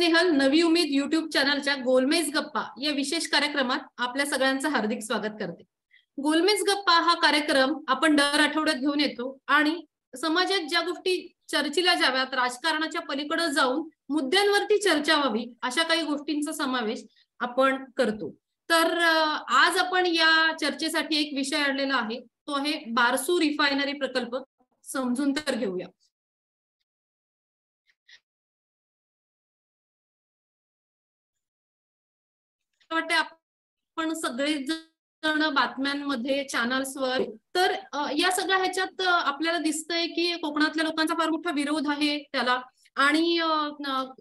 स्नेहल नवी उमेद युट्यूब चॅनलच्या गोलमेज गप्पा या विशेष कार्यक्रमात आपल्या सगळ्यांचं हार्दिक स्वागत करते. गोलमेज गप्पा हा कार्यक्रम आपण दर आठवड्यात घेऊन येतो आणि समाजात ज्या गोष्टी चर्चेला जाव्यात राजकारणाच्या पलीकडे जाऊन मुद्द्यांवरती चर्चा व्हावी अशा काही गोष्टींचा समावेश आपण करतो. तर आज आपण या चर्चेसाठी एक विषय आणलेला आहे. तो आहे बारसू रिफायनरी प्रकल्प. समजून तर घेऊया. वाटतं आपण सगळे जण बातम्यांमध्ये चॅनल्सवर तर या सगळ्या ह्याच्यात आपल्याला दिसतंय की कोकणातल्या लोकांचा फार मोठा विरोध आहे त्याला. आणि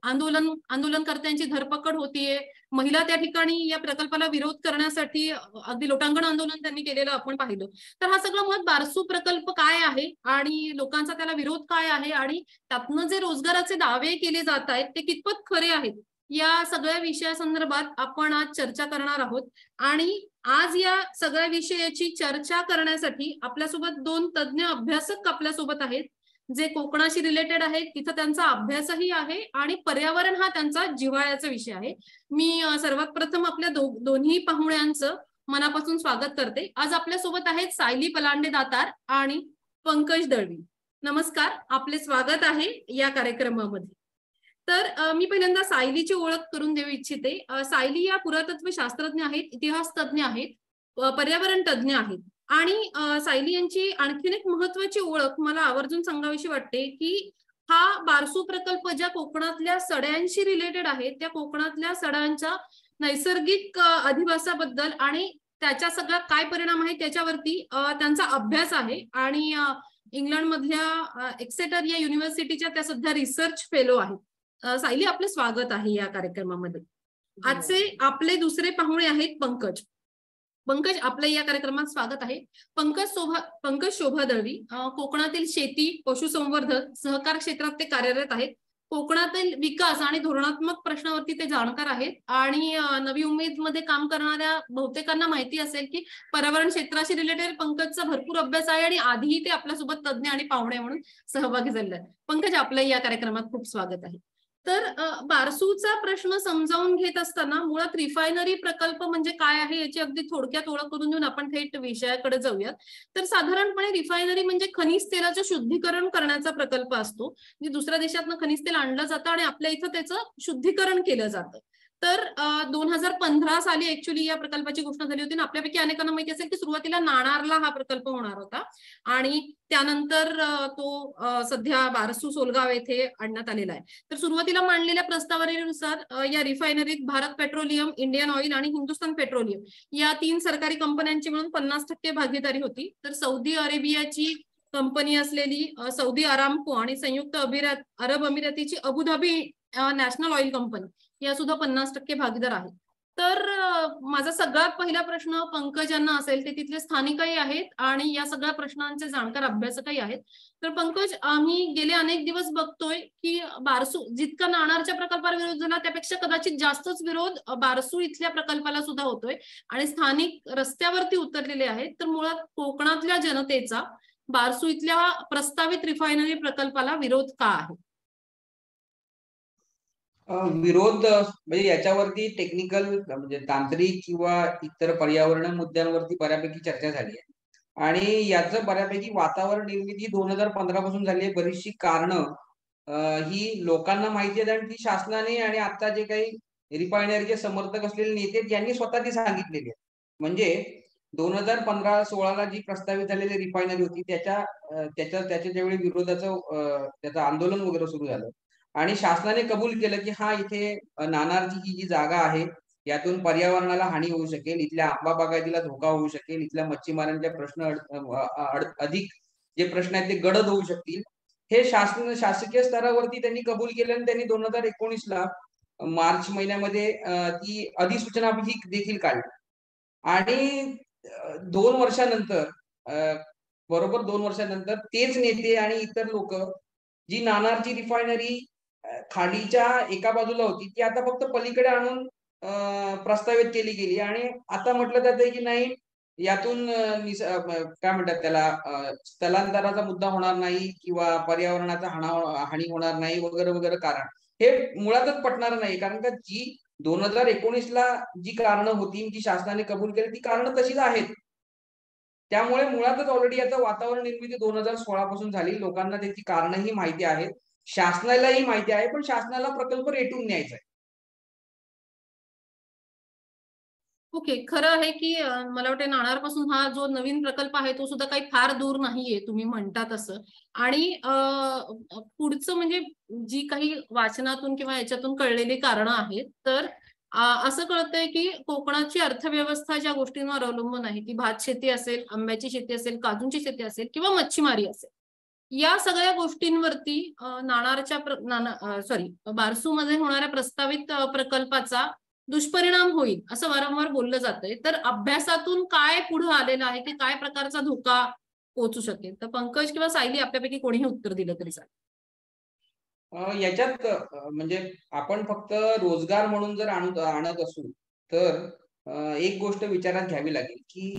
आंदोलन आंदोलनकर्त्यांची धरपकड होतीये. महिला त्या ठिकाणी या प्रकल्पाला विरोध करण्यासाठी अगदी लोटांगण आंदोलन त्यांनी केलेलं आपण पाहिलं. तर हा सगळं मुळात बारसू प्रकल्प काय आहे? आणि लोकांचा त्याला विरोध काय आहे? आणि त्यातनं जे रोजगाराचे दावे केले जात आहेत ते कितपत खरे आहेत? या सगळ्या विषयासंदर्भात आपण आज चर्चा करणार आहोत. आणि आज या सगळ्या विषयाची चर्चा करण्यासाठी आपल्यासोबत दोन तज्ज्ञ अभ्यासक आपल्यासोबत आहेत जे कोकणाशी रिलेटेड आहेत. तिथं त्यांचा अभ्यासही आहे आणि पर्यावरण हा त्यांचा जिव्हाळ्याचा विषय आहे. मी सर्वात प्रथम आपल्या दो दोन्ही पाहुण्यांचं मनापासून स्वागत करते. आज आपल्यासोबत आहेत सायली पलांडे दातार आणि पंकज दळवी. नमस्कार आपले स्वागत आहे या कार्यक्रमामध्ये. तर मी पहिल्यांदा सायलीची ओळख करून देऊ इच्छिते. सायली या पुरातत्व शास्त्रज्ञ आहेत इतिहास तज्ज्ञ आहेत पर्यावरण तज्ज्ञ आहेत. आणि सायली यांची आणखीन एक महत्वाची ओळख मला आवर्जून सांगावीशी वाटते की हा बारसू प्रकल्प ज्या कोकणातल्या सड्यांशी रिलेटेड आहे त्या कोकणातल्या सड्यांच्या नैसर्गिक अधिवासाबद्दल आणि त्याच्या सगळा काय परिणाम आहे त्याच्यावरती त्यांचा अभ्यास आहे. आणि इंग्लंडमधल्या एक्सेटर या युनिव्हर्सिटीच्या त्या सध्या रिसर्च फेलो आहेत. सायली आपलं स्वागत आहे या कार्यक्रमामध्ये. आजचे आपले दुसरे पाहुणे आहेत पंकज. पंकज आपलं या कार्यक्रमात स्वागत आहे. पंकज शोभा पंकज शोभा दळवी कोकणातील शेती पशुसंवर्धन सहकार क्षेत्रात ते कार्यरत आहेत. कोकणातील विकास आणि धोरणात्मक प्रश्नावरती ते जाणकार आहेत. आणि नवी उमेदमध्ये काम करणाऱ्या बहुतेकांना माहिती असेल की पर्यावरण क्षेत्राशी रिलेटेड पंकजचा भरपूर अभ्यास आहे आणि आधीही ते आपल्यासोबत तज्ज्ञ आणि पाहुणे म्हणून सहभागी झाले आहेत. पंकज आपलं या कार्यक्रमात खूप स्वागत आहे. तर बारसूचा प्रश्न समजावून घेत असताना मुळात रिफायनरी प्रकल्प म्हणजे काय आहे याची अगदी थोडक्यात ओळख करून देऊन आपण थेट विषयाकडे जाऊयात. तर साधारणपणे रिफायनरी म्हणजे खनिज तेलाचं शुद्धीकरण करण्याचा प्रकल्प असतो. म्हणजे दुसऱ्या देशातनं खनिज तेल आणलं जातं आणि आपल्या इथं त्याचं शुद्धीकरण केलं जातं. तर दोन हजार पंधरा साली ऍक्च्युली या प्रकल्पाची घोषणा झाली होती ना आपल्यापैकी अनेकांना माहिती असेल की सुरुवातीला नाणारला हा प्रकल्प होणार होता. आणि त्यानंतर तो सध्या बारसू सोलगाव येथे आणण्यात आलेला आहे. तर सुरुवातीला मांडलेल्या प्रस्तावनेनुसार या रिफायनरीत भारत पेट्रोलियम इंडियन ऑइल आणि हिंदुस्थान पेट्रोलियम या तीन सरकारी कंपन्यांची म्हणून पन्नास टक्के भागीदारी होती. तर सौदी अरेबियाची कंपनी असलेली सौदी अरामको आणि संयुक्त अरब अमिरातीची Abu Dhabi national oil company. या सुद्धा पन्नास टक्के भागीदार आहेत. तर माझा सगळ्यात पहिला प्रश्न पंकज यांना असेल ते तिथले स्थानिकही आहेत आणि या सगळ्या प्रश्नांचे जाणकार अभ्यासकही आहेत. तर पंकज आम्ही गेले अनेक दिवस बघतोय की बारसू जितका नाणारच्या प्रकल्पाला विरोध झाला त्यापेक्षा कदाचित जास्तच विरोध बारसू इथल्या प्रकल्पाला सुद्धा होतोय आणि स्थानिक रस्त्यावरती उतरलेले आहेत. तर मुळात कोकणातल्या जनतेचा बारसू इथल्या प्रस्तावित रिफायनरी प्रकल्पाला विरोध का आहे? विरोध म्हणजे याच्यावरती टेक्निकल म्हणजे तांत्रिक किंवा इतर पर्यावरण मुद्द्यांवरती बऱ्यापैकी चर्चा झाली आहे. आणि याचं बऱ्यापैकी वातावरण निर्मिती दोन हजार पंधरा पासून झाली आहे. बरीचशी कारण ही लोकांना माहिती आहेत आणि ती शासनाने आणि आता जे काही रिफायनरीचे समर्थक असलेले नेते यांनी स्वतः ती सांगितलेली आहे म्हणजे दोन हजार पंधरा सोळाला जी प्रस्तावित झालेली रिफायनरी होती त्याच्या त्याच्या त्याच्या ज्यावेळी विरोधाचं त्याचं आंदोलन वगैरे सुरू झालं आणि शासनाने कबूल केलं की हा इथे नानारची ही जी जागा आहे यातून पर्यावरणाला हानी होऊ शकेल इथल्या आंबा बागायतीला धोका होऊ शकेल इथल्या मच्छीमारांचे प्रश्न अधिक जे प्रश्न आहेत ते गडद होऊ शकतील. हे शासन शासकीय स्तरावरती त्यांनी कबूल केलं आणि त्यांनी दोन हजार एकोणीस ला मार्च महिन्यामध्ये ती अधिसूचना देखील काढली. आणि दोन वर्षानंतर बरोबर दोन वर्षानंतर तेच नेते आणि इतर लोक जी नानारची रिफायनरी खाडीच्या एका बाजूला होती ती आता फक्त पलीकडे आणून प्रस्तावित केली गेली. आणि आता म्हटलं जात की नाही यातून काय म्हणतात त्याला स्थलांतराचा मुद्दा होणार नाही किंवा पर्यावरणाचा हानी होणार नाही वगैरे वगैरे कारण. हे मुळातच पटणार नाही कारण का जी दोन हजार एकोणीसला जी कारणं होती जी शासनाने कबूल केली ती कारणं तशीच आहेत. त्यामुळे मुळातच ऑलरेडी याचं वातावरण निर्मिती दोन हजार सोळा पासून झाली. लोकांना त्याची कारणंही माहिती आहेत. शासनालाही माहिती आहे पण शासनाला प्रकल्प रेटून न्यायचा आहे. ओके खरं आहे की मला वाटतं नाणारपासून हा जो नवीन प्रकल्प आहे तो सुद्धा काही फार दूर नाहीये तुम्ही म्हणता तसं आणि पुढचं म्हणजे जी काही वाचनातून किंवा याच्यातून कळलेली कारणं आहेत तर असं कळतंय की कोकणाची अर्थव्यवस्था ज्या गोष्टींवर अवलंबून आहे ती भात शेती असेल आंब्याची शेती असेल काजूंची शेती असेल किंवा मच्छीमारी असेल या सगळ्या गोष्टींवरती नाणारच्या सॉरी बारसू मध्ये होणाऱ्या प्रस्तावित प्रकल्पाचा दुष्परिणाम होईल असं वारंवार बोललं जातंय. तर अभ्यासातून काय पुढे आलेलं आहे की काय प्रकारचा धोका पोहोचू शकेल? तर पंकज किंवा सायली आपल्यापैकी कोणीही उत्तर दिलं तरी चालेल. याच्यात म्हणजे आपण फक्त रोजगार म्हणून जर आणत आणत असू तर एक गोष्ट विचारात घ्यावी लागेल की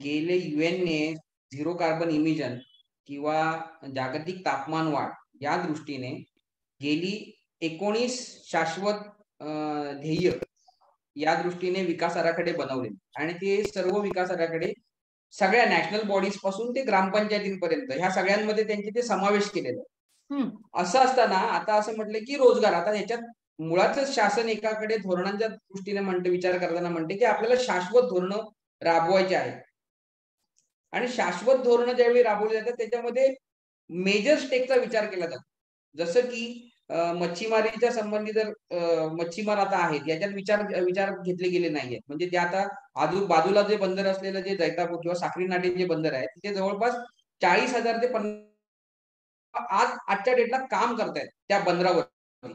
गेले युएनने झिरो कार्बन इमिजन किंवा जागतिक तापमान वाढ या दृष्टीने गेली एकोणीस शाश्वत ध्येय या दृष्टीने विकास आराखडे बनवले. आणि ते सर्व विकास आराखडे सगळ्या नॅशनल बॉडीजपासून ते ग्रामपंचायतींपर्यंत ह्या सगळ्यांमध्ये त्यांचे ते समावेश केलेले असं असताना आता असं म्हटलं की रोजगार आता ह्याच्यात मुळातच शासन एकाकडे धोरणांच्या दृष्टीने म्हणते विचार करताना म्हणते की आपल्याला शाश्वत धोरण राबवायचे आहे आणि शाश्वत धोरण ज्यावेळी राबवली जातात त्याच्यामध्ये मेजर स्टेकचा विचार केला जातो. जसं की मच्छीमारीच्या संबंधी जर मच्छीमार आता आहेत याच्यात विचार विचार घेतले गेले नाहीयेत. म्हणजे ते आता आजू बाजूला जे बंदर असलेलं जे जैतापूर किंवा साखरी नाटे जे बंदर आहे तिथे जवळपास चाळीस हजार ते पन्नास आज आजच्या डेटला काम करतायत त्या बंदरावर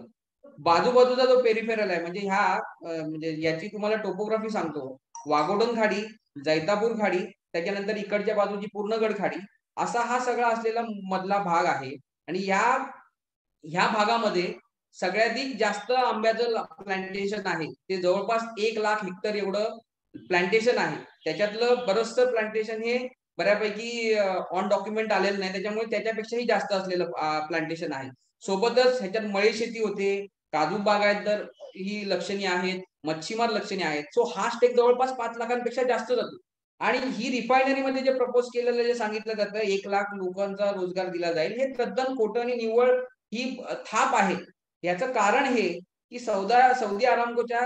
बाजूबाजूचा जो पेरिफेरल आहे म्हणजे ह्या म्हणजे याची तुम्हाला टोपोग्राफी सांगतो. वागोडन खाडी जैतापूर खाडी त्याच्यानंतर इकडच्या बाजूची पूर्ण गडखाडी असा हा सगळा असलेला मधला भाग आहे. आणि या ह्या भागामध्ये सगळ्याधिक जास्त आंब्याचं प्लांटेशन आहे. ते जवळपास एक लाख हेक्टर एवढं प्लांटेशन आहे. त्याच्यातलं बरचसं प्लांटेशन हे बऱ्यापैकी ऑन डॉक्युमेंट आलेलं नाही. त्याच्यामुळे त्याच्यापेक्षाही जास्त असलेलं प्लांटेशन आहे. सोबतच ह्याच्यात मळे शेती होते. काजू बागायत तर ही लक्षणीय आहेत. मच्छीमार लक्षणीय आहेत. सो हा स्टेक जवळपास पाच लाखांपेक्षा जास्त जातो. आणि ही रिफायनरीमध्ये जे प्रपोज केलेलं जे सांगितलं जातं एक लाख लोकांचा रोजगार दिला जाईल हे तद्दन खोटं आणि निव्वळ ही थाप आहे. याचं कारण हे की सौदा सौदी आरामकोच्या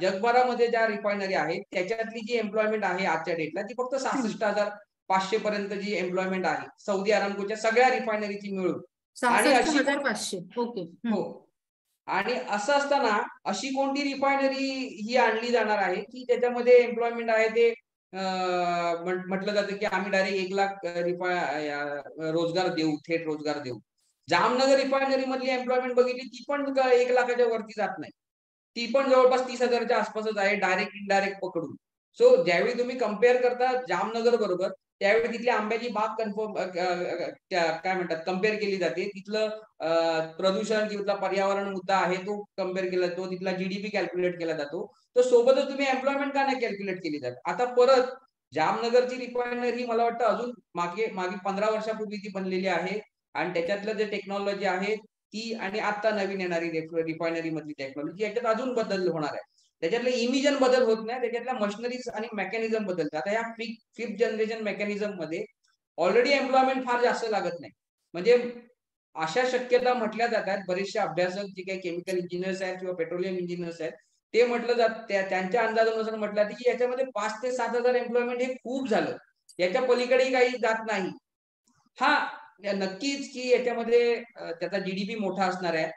जगभरामध्ये ज्या रिफायनरी आहेत त्याच्यातली जी एम्प्लॉयमेंट आहे आजच्या डेटला ती फक्त सहासष्ट हजार पाचशे पर्यंत जी एम्प्लॉयमेंट आहे सौदी आरामकोच्या सगळ्या रिफायनरीची मिळून. आणि अशी हो. आणि असं असताना अशी कोणती रिफायनरी ही आणली जाणार आहे की त्याच्यामध्ये एम्प्लॉयमेंट आहे ते म्हटलं जातं की आम्ही डायरेक्ट एक लाख रिफाय रोजगार देऊ थेट रोजगार देऊ. जामनगर रिफायनरी मधली एम्प्लॉयमेंट बघितली ती पण एक लाखाच्या वरती जात नाही. ती पण जवळपास तीस हजारच्या आसपासच आहे डायरेक्ट इनडायरेक्ट पकडून. सो ज्यावेळी तुम्ही कंपेअर करता जामनगर बरोबर त्यावेळी तिथली आंब्याची बाग कन्फर्म काय म्हणतात कंपेअर केली जाते. तिथलं प्रदूषण किंवा पर्यावरण मुद्दा आहे तो कंपेअर केला जातो. तिथला जीडीपी कॅल्क्युलेट केला जातो. तर सोबतच तुम्ही एम्प्लॉयमेंट का नाही कॅल्क्युलेट केली जात आता परत जामनगरची रिफायनरी मला वाटतं अजून मागे मागे पंधरा वर्षापूर्वी ती बनलेली आहे. आणि त्याच्यातलं जे टेक्नॉलॉजी आहे ती आणि आता नवीन येणारी रिफायनरी मधली टेक्नॉलॉजी याच्यात अजून बदल होणार आहे. त्याच्यातले इमिजन बदल होत नाही त्याच्यातल्या मशिनरीज आणि मेकॅनिझम बदलतात. आता या फिफ्थ जनरेशन मेकॅनिझममध्ये ऑलरेडी एम्प्लॉयमेंट फार जास्त लागत नाही. म्हणजे अशा शक्यता म्हटल्या जातात. बरेचसे अभ्यासक जे काही केमिकल इंजिनियर्स आहेत किंवा पेट्रोलियम इंजिनियर्स आहेत ते म्हटलं जात त्यांच्या अंदाजानुसार म्हटलं जातं की याच्यामध्ये पाच ते सात हजार एम्प्लॉयमेंट हे खूप झालं. याच्या पलीकडेही काही जात नाही. हा नक्कीच की याच्यामध्ये त्याचा जीडीपी मोठा असणार आहे.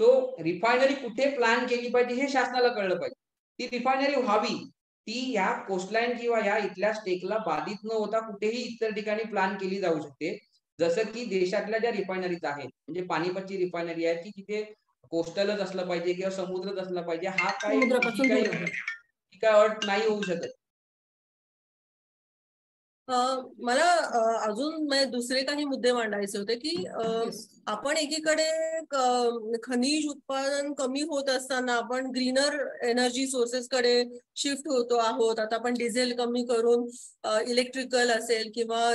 सो रिफायनरी कुठे प्लॅन केली पाहिजे हे शासनाला कळलं पाहिजे. ती रिफायनरी व्हावी. ती या कोस्टलाईन किंवा या इथल्या स्टेकला बाधित न होता कुठेही इतर ठिकाणी प्लॅन केली जाऊ शकते. जसं की देशातल्या ज्या रिफायनरीज आहेत म्हणजे पाणीपतची रिफायनरी आहे की तिथे कोस्टलच असलं पाहिजे किंवा समुद्रच असलं पाहिजे हा काही काय अट नाही होऊ शकत. मला अजून दुसरे काही मुद्दे मांडायचे होते की आपण एकीकडे खनिज उत्पादन कमी होत असताना आपण ग्रीनर एनर्जी सोर्सेस कडे शिफ्ट होतो आहोत. आता आपण डिझेल कमी करून इलेक्ट्रिकल असेल किंवा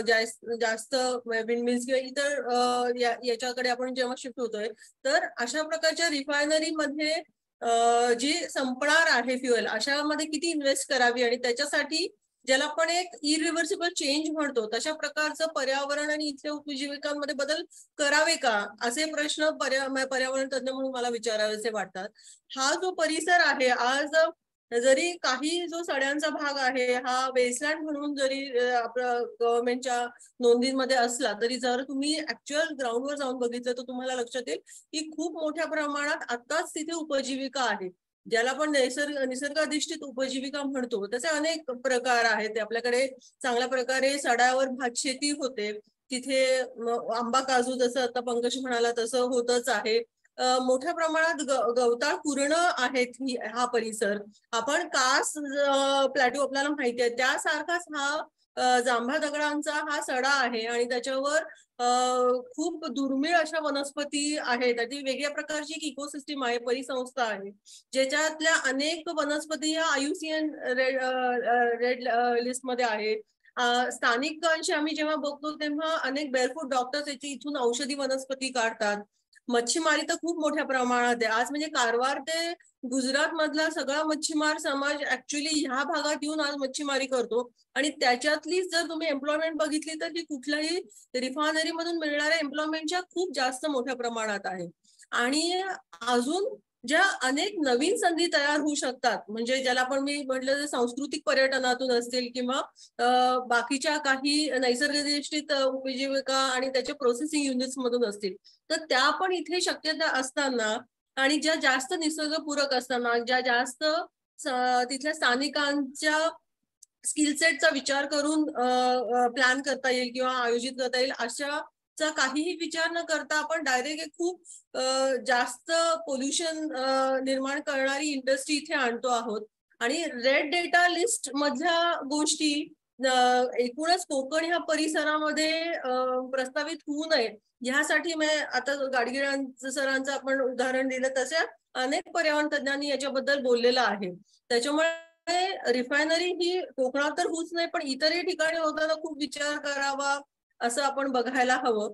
जास्त विंडमिल्स किंवा इतर याच्याकडे आपण जेव्हा शिफ्ट होतोय तर अशा प्रकारच्या रिफायनरीमध्ये जी संपणार आहे फ्युएल अशामध्ये किती इन्व्हेस्ट करावी आणि त्याच्यासाठी ज्याला आपण एक इरिव्हर्सिबल चेंज म्हणतो तशा प्रकारचं पर्यावरण आणि इथल्या उपजीविकांमध्ये बदल करावे का? असे प्रश्न पर्यावरण तज्ञ म्हणून मला विचारावेसे वाटतात. हा जो परिसर आहे आज जरी काही जो सड्यांचा भाग आहे हा वेस्टलँड म्हणून जरी आपल्या गव्हर्नमेंटच्या नोंदींमध्ये असला तरी जर तुम्ही ऍक्च्युअल ग्राउंडवर जाऊन बघितलं तर तुम्हाला लक्षात येईल की खूप मोठ्या प्रमाणात आताच तिथे उपजीविका आहे ज्याला आपण निसर्ग निसर्गाधिष्ठित उपजीविका म्हणतो तसे अनेक प्रकार आहेत. आपल्याकडे चांगल्या प्रकारे सडावर भात शेती होते. तिथे आंबा काजू जसं आता पंकज म्हणाला तसं होतच आहे. मोठ्या प्रमाणात गवताळ पूर्ण आहेत हा परिसर. आपण कास प्लॅटू आपल्याला माहिती आहे. त्यासारखाच हा जांभा दगडांचा हा सडा आहे आणि त्याच्यावर खूप दुर्मिळ अशा वनस्पती आहेत आणि वेगळ्या प्रकारची एक इकोसिस्टीम आहे परिसंस्था आहे ज्याच्यातल्या अनेक वनस्पती या आयुसीएन रेड रेड लिस्टमध्ये आहेत. स्थानिकांशी आम्ही जेव्हा बघतो तेव्हा अनेक बेलफूट डॉक्टर्स याची इथून औषधी वनस्पती काढतात. मच्छीमारी तर खूप मोठ्या प्रमाणात आहे. आज म्हणजे कारवार ते गुजरात मधला सगळा मच्छीमार समाज ऍक्च्युली ह्या भागात येऊन आज मच्छीमारी करतो. आणि त्याच्यातलीच जर तुम्ही एम्प्लॉयमेंट बघितली तर ती कुठल्याही रिफायनरी मधून मिळणाऱ्या एम्प्लॉयमेंटच्या खूप जास्त मोठ्या प्रमाणात आहे. आणि अजून ज्या अनेक नवीन संधी तयार होऊ शकतात म्हणजे ज्याला आपण मी म्हटलं सांस्कृतिक पर्यटनातून असतील किंवा बाकीच्या काही नैसर्गिक उपजीविका आणि त्याच्या प्रोसेसिंग युनिट्स मधून असतील तर त्या पण इथे शक्यता असताना आणि ज्या जास्त निसर्गपूरक असताना ज्या जास्त तिथल्या स्थानिकांच्या स्किल सेटचा विचार करून प्लॅन करता येईल किंवा आयोजित करता येईल अशा चा काहीही विचार न करता आपण डायरेक्ट खूप जास्त पोल्युशन निर्माण करणारी इंडस्ट्री इथे आणतो आहोत. आणि रेड डेटा लिस्ट मधल्या गोष्टी एकूणच कोकण ह्या परिसरामध्ये प्रस्तावित होऊ नये ह्यासाठी मी आता गाडगिळांचं सरांचं आपण उदाहरण दिलं तसे अनेक पर्यावरण तज्ञांनी याच्याबद्दल बोललेलं आहे. त्याच्यामुळे रिफायनरी ही कोकणात तर होऊच नाही पण इतरही ठिकाणी होताना खूप विचार करावा असं आपण बघायला हवं.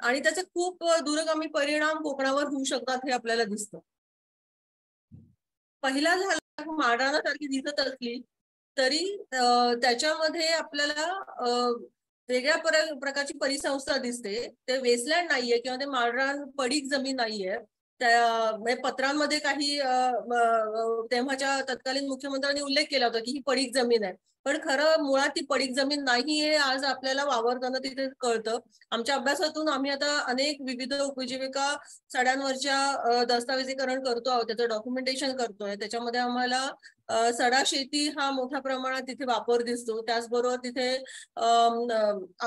आणि त्याचे खूप दूरगामी परिणाम कोकणावर होऊ शकतात हे आपल्याला दिसतं. पहिला झाला माडाना सारखी दिसत असली तरी त्याच्यामध्ये आपल्याला वेगळ्या प्रकारची परिसंस्था दिसते. ते वेस्टलँड नाहीये किंवा ते माळरान पडीक जमीन नाहीये. त्या म्हणजे पत्रांमध्ये काही तेव्हाच्या तत्कालीन मुख्यमंत्र्यांनी उल्लेख केला होता की ही पडीक जमीन आहे. पण खरं मुळात ती पडीक जमीन नाही हे आज आपल्याला वावरताना तिथे कळतं. आमच्या अभ्यासातून आम्ही आता अनेक विविध उपजीविका सड्यांवरच्या दस्तावेजीकरण करतो आहोत. त्याचं डॉक्युमेंटेशन करतोय. त्याच्यामध्ये आम्हाला सडा शेती हा मोठ्या प्रमाणात तिथे वापर दिसतो. त्याचबरोबर तिथे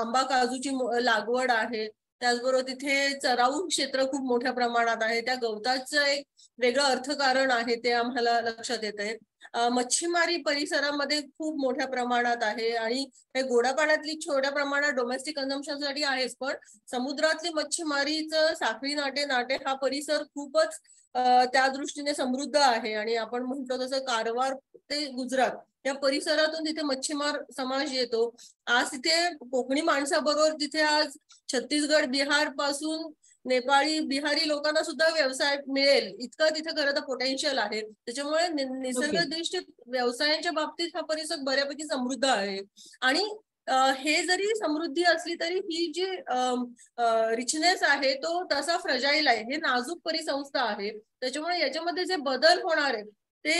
आंबा काजूची लागवड आहे. त्याचबरोबर तिथे चराऊ क्षेत्र खूप मोठ्या प्रमाणात आहे. त्या गवताचं एक वेगळं अर्थकारण आहे ते आम्हाला लक्षात येत आहे मच्छीमारी परिसरामध्ये खूप मोठ्या प्रमाणात आहे आणि हे गोड्या पाण्यातली छोट्या प्रमाणात डोमेस्टिक कन्झम्पनसाठी आहेच. पण समुद्रातली मच्छीमारीचं साखळी नाटे नाटे हा परिसर खूपच त्या दृष्टीने समृद्ध आहे. आणि आपण म्हणतो तसं कारवार ते गुजरात या परिसरातून तिथे मच्छीमार समाज येतो. आज तिथे कोकणी माणसाबरोबर तिथे आज छत्तीसगड बिहारपासून नेपाळी बिहारी लोकांना सुद्धा व्यवसाय मिळेल. इतकं तिथे खरं तर पोटेन्शियल आहे. त्याच्यामुळे निसर्गदृष्टीत व्यवसायांच्या बाबतीत हा परिसर बऱ्यापैकी समृद्ध आहे. आणि हे जरी समृद्धी असली तरी ही जी रिचनेस आहे तो तसा फ्रजाईल आहे. हे नाजूक परिसंस्था आहे. त्याच्यामुळे याच्यामध्ये जे बदल होणार आहेत ते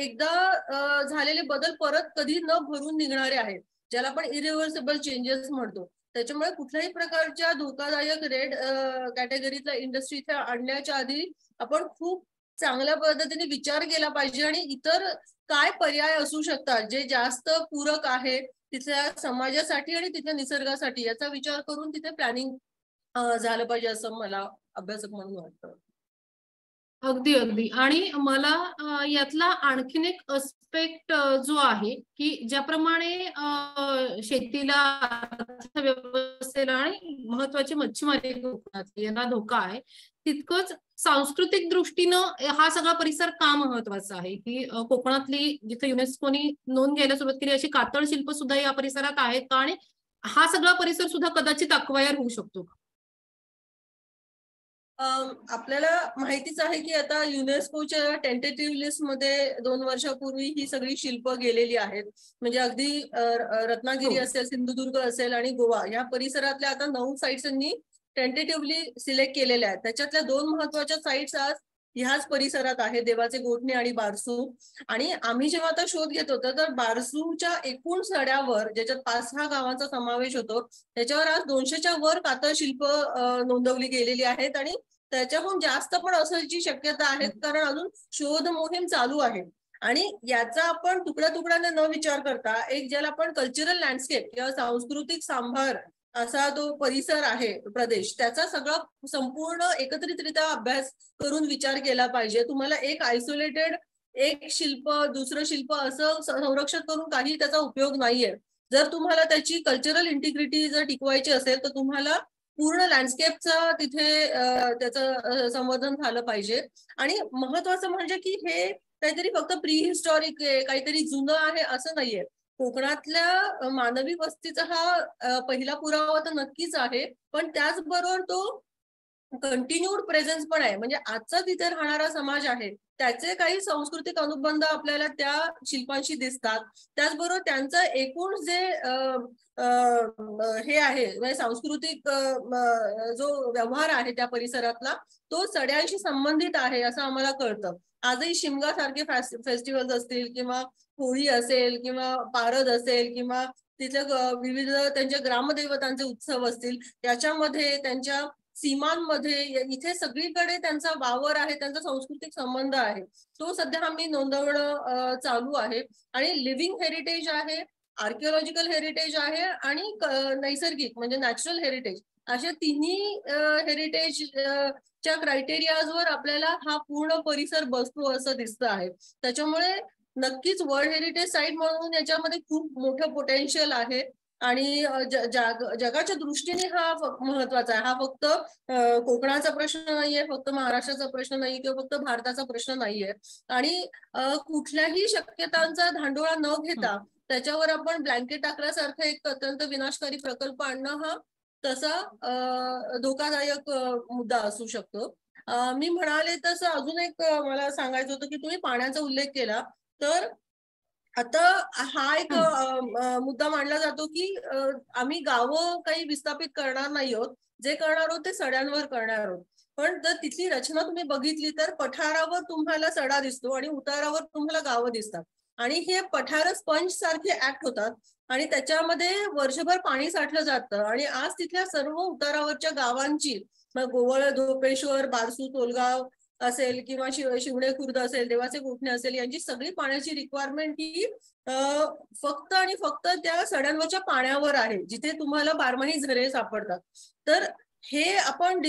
एकदा झालेले बदल परत कधी न भरून निघणारे आहेत ज्याला आपण इरिव्हर्सिबल चेंजेस म्हणतो. त्याच्यामुळे कुठल्याही प्रकारच्या धोकादायक रेड कॅटेगरीतल्या इंडस्ट्री इथे आणण्याच्या आधी आपण खूप चांगल्या पद्धतीने विचार केला पाहिजे आणि इतर काय पर्याय असू शकतात जे जास्त पूरक आहेत तिथल्या समाजासाठी आणि तिथल्या निसर्गासाठी याचा विचार करून तिथे प्लॅनिंग झालं पाहिजे असं मला अभ्यासक म्हणून वाटतं. अगदी अगदी. आणि मला यातला आणखीन एक अस्पेक्ट जो आहे की ज्याप्रमाणे शेतीला अर्थव्यवस्थेला आणि महत्वाची मच्छीमारी यांना धोका आहे तितकंच सांस्कृतिक दृष्टीनं हा सगळा परिसर का महत्त्वाचा आहे? की कोकणातली जिथे युनेस्कोनी नोंद घ्यायला सुरुवात केली अशी कातळ शिल्प सुद्धा या परिसरात आहेत का? आणि हा सगळा परिसर सुद्धा कदाचित अक्वायर होऊ शकतो का? आपल्याला माहितीच आहे की आता युनेस्कोच्या टेंटेटिव्ह लिस्टमध्ये दोन वर्षापूर्वी ही सगळी शिल्प गेलेली आहेत म्हणजे अगदी रत्नागिरी हो. असेल सिंधुदुर्ग असेल आणि गोवा या परिसरातल्या आता नऊ साईट्स टेंटेटिव्हली सिलेक्ट केलेल्या आहेत त्याच्यातल्या दोन महत्त्वाच्या साईट्स आज ह्याच परिसरात आहे देवाचे गोठणे आणि बारसू. आणि आम्ही जेव्हा आता शोध घेत होतो तर बारसूच्या एकूण सड्यावर ज्याच्यात पाच सहा गावांचा समावेश होतो त्याच्यावर आज दोनशेच्या वर कातळ शिल्प नोंदवली गेलेली आहेत आणि त्याच्याहून जास्त पण असायची शक्यता आहे कारण अजून शोध मोहीम चालू आहे. आणि याचा आपण तुकड्या तुकड्याने न विचार करता एक ज्याला आपण कल्चरल लँडस्केप किंवा सांस्कृतिक सांभार असा तो परिसर आहे प्रदेश त्याचा सगळा संपूर्ण एकत्रितरित्या अभ्यास करून विचार केला पाहिजे. तुम्हाला एक आयसोलेटेड एक शिल्प दुसरं शिल्प असं संरक्षण करून काही त्याचा उपयोग नाहीये. जर तुम्हाला त्याची कल्चरल इंटिग्रिटी जर टिकवायची असेल तर तुम्हाला पूर्ण लँडस्केपचं तिथे त्याचं संवर्धन झालं पाहिजे. आणि महत्वाचं म्हणजे की हे काहीतरी फक्त प्री हिस्टॉरिक काहीतरी जुनं आहे असं नाहीये. कोकणातल्या मानवी वस्तीचा हा पहिला पुरावा तर नक्कीच आहे. पण त्याचबरोबर तो कंटिन्यूड प्रेझेन्स पण आहे. म्हणजे आजचा तिथे राहणारा समाज आहे त्याचे काही सांस्कृतिक अनुबंध आपल्याला त्या शिल्पांशी दिसतात. त्याचबरोबर त्यांचं एकूण जे हे आहे म्हणजे सांस्कृतिक जो व्यवहार आहे त्या परिसरातला तो सड्यांशी संबंधित आहे असं आम्हाला कळतं. आजही शिमगा सारखे फेस्टिवल्स असतील किंवा होळी असेल किंवा पारद असेल किंवा तिथल्या विविध त्यांच्या ग्रामदेवतांचे उत्सव असतील त्याच्यामध्ये त्यांच्या सीमांमध्ये इथे सगळीकडे त्यांचा वावर आहे त्यांचा सांस्कृतिक संबंध आहे. तो सध्या आम्ही नोंदवणं चालू आहे. आणि लिव्हिंग हेरिटेज आहे आर्किओलॉजिकल हेरिटेज आहे आणि नैसर्गिक म्हणजे नॅचरल हेरिटेज अशा तिन्ही हेरिटेज च्या क्रायटेरियाजवर आपल्याला हा पूर्ण परिसर बसतो असं दिसतं आहे. त्याच्यामुळे नक्कीच वर्ल्ड हेरिटेज साईट म्हणून याच्यामध्ये खूप मोठं पोटेन्शियल आहे. आणि जगाच्या दृष्टीने हा महत्त्वाचा आहे. हा फक्त कोकणाचा प्रश्न नाहीये फक्त महाराष्ट्राचा प्रश्न नाही किंवा फक्त भारताचा प्रश्न नाहीये. आणि कुठल्याही शक्यतांचा धांडोळा न घेता त्याच्यावर आपण ब्लँकेट टाकल्यासारखं एक अत्यंत विनाशकारी प्रकल्प आणणं हा तसा धोकादायक मुद्दा असू शकतो. मी म्हणाले तसं अजून एक मला सांगायचं होतं की तुम्ही पाण्याचा उल्लेख केला. तर आता हा एक मुद्दा मांडला जातो की आम्ही गावं काही विस्थापित करणार नाही आहोत. जे करणार आहोत ते सड्यांवर करणार आहोत. पण जर तिथली रचना तुम्ही बघितली तर पठारावर तुम्हाला सडा दिसतो आणि उतारावर तुम्हाला गावं दिसतात. आणि हे पठार स्पंज सारखे ऍक्ट होतात आणि त्याच्यामध्ये वर्षभर पाणी साठलं जातं. आणि आज तिथल्या सर्व उतारावरच्या गावांची गोवळ धोपेश्वर बारसू तोलगाव असेल किंवा शिव शिवणे खुर्द असेल देवाचे गोठणे असेल यांची सगळी पाण्याची रिक्वायरमेंट ही फक्त आणि फक्त त्या सड्यांवरच्या पाण्यावर आहे जिथे तुम्हाला बारमाही झरे सापडतात. तर हे आपण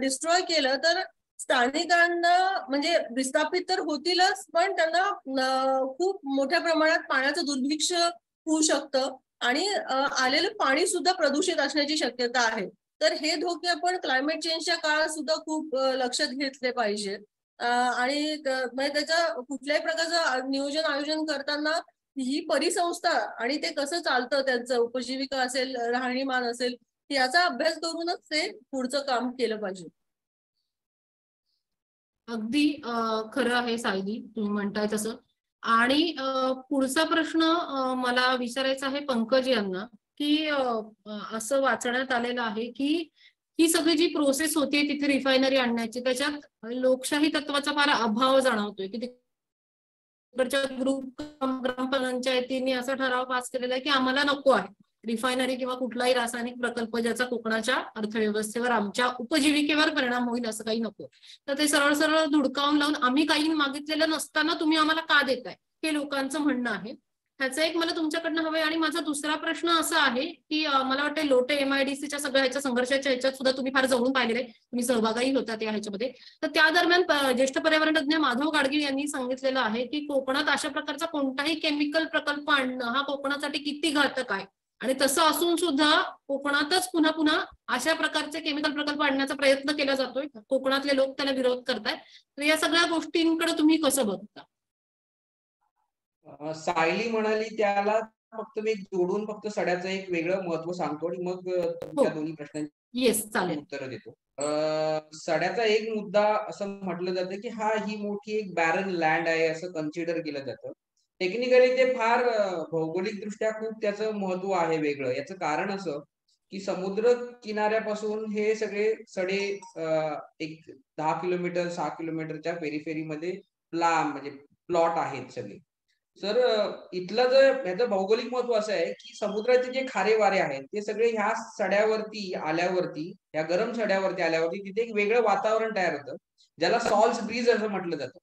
डिस्ट्रॉय केलं तर स्थानिकांना म्हणजे विस्थापित तर होतीलच पण त्यांना खूप मोठ्या प्रमाणात पाण्याचं दुर्भिक्ष होऊ शकतं आणि आलेलं पाणी सुद्धा प्रदूषित असण्याची शक्यता आहे. तर हे धोके आपण क्लायमेट चेंजच्या काळात सुद्धा खूप लक्षात घेतले पाहिजे आणि म्हणजे त्याचा कुठल्याही प्रकारचं नियोजन आयोजन करताना ही परिसंस्था आणि ते कसं चालतं त्यांचं उपजीविका असेल राहणीमान असेल याचा अभ्यास करूनच ते पुढचं काम केलं पाहिजे. अगदी खरं आहे सायली तुम्ही म्हणताय तसं. आणि पुढचा प्रश्न मला विचारायचा आहे पंकज यांना. की असं वाचण्यात आलेलं आहे की ही सगळी जी प्रोसेस होती तिथे रिफायनरी आणण्याची त्याच्यात लोकशाही तत्वाचा फार अभाव जाणवतोय की तिकडच्या ग्रुप ग्रामपंचायतीने असा ठराव पास केलेला आहे की आम्हाला नको आहे रिफायनरी किंवा कुठलाही रासायनिक प्रकल्प ज्याचा कोकणाच्या अर्थव्यवस्थेवर आमच्या उपजीविकेवर परिणाम होईल असं काही नको. तर ते सरळ सरळ धुडकावून लावून आम्ही काही मागितलेलं नसताना तुम्ही आम्हाला का देताय? हे लोकांचं म्हणणं आहे. ह्याचं एक मला तुमच्याकडनं हवंय आणि माझा दुसरा प्रश्न असा आहे की मला वाटतं लोटे एमआयडीसीच्या सगळ्या ह्याच्या संघर्षाच्या ह्याच्यात सुद्धा तुम्ही फार जवळून पाहिलेले तुम्ही सहभागी होता त्या ह्याच्यामध्ये. तर त्या दरम्यान ज्येष्ठ पर्यावरणतज्ञ माधव गाडगीळ यांनी सांगितलेलं आहे की कोकणात अशा प्रकारचा कोणताही केमिकल प्रकल्प आणणं हा कोकणासाठी किती घातक आहे? आणि तसं असून सुद्धा कोकणातच पुन्हा पुन्हा अशा प्रकारचे केमिकल प्रकल्प आणण्याचा प्रयत्न केला जातोय. कोकणातले लोक त्याला विरोध करतायत. तर या सगळ्या गोष्टींकडे तुम्ही कसं बघता? सायली म्हणाली त्याला फक्त मी जोडून फक्त सड्याचं एक वेगळं महत्त्व सांगतो आणि मग तुमच्या हो. दोन्ही प्रश्नांची उत्तर देतो. सड्याचा एक मुद्दा असं म्हटलं जातं की हा ही मोठी एक बॅरन लँड आहे असं कन्सिडर केलं जातं. टेक्निकली ते फार भौगोलिक दृष्ट्या खूप त्याचं महत्त्व आहे वेगळं. याचं कारण असं की समुद्र किनाऱ्यापासून हे सगळे सडे एक दहा किलोमीटर सहा किलोमीटरच्या पेरीफेरीमध्ये प्ला म्हणजे प्लॉट आहेत सगळे. सर इथलं जर ह्याचं भौगोलिक महत्त्व असं आहे की समुद्राचे जे खारे वारे आहेत ते सगळे ह्या सड्यावरती आल्यावरती या गरम सड्यावरती आल्यावरती तिथे एक वेगळं वातावरण तयार होतं ज्याला सॉल्स ब्रीज असं म्हटलं जातं.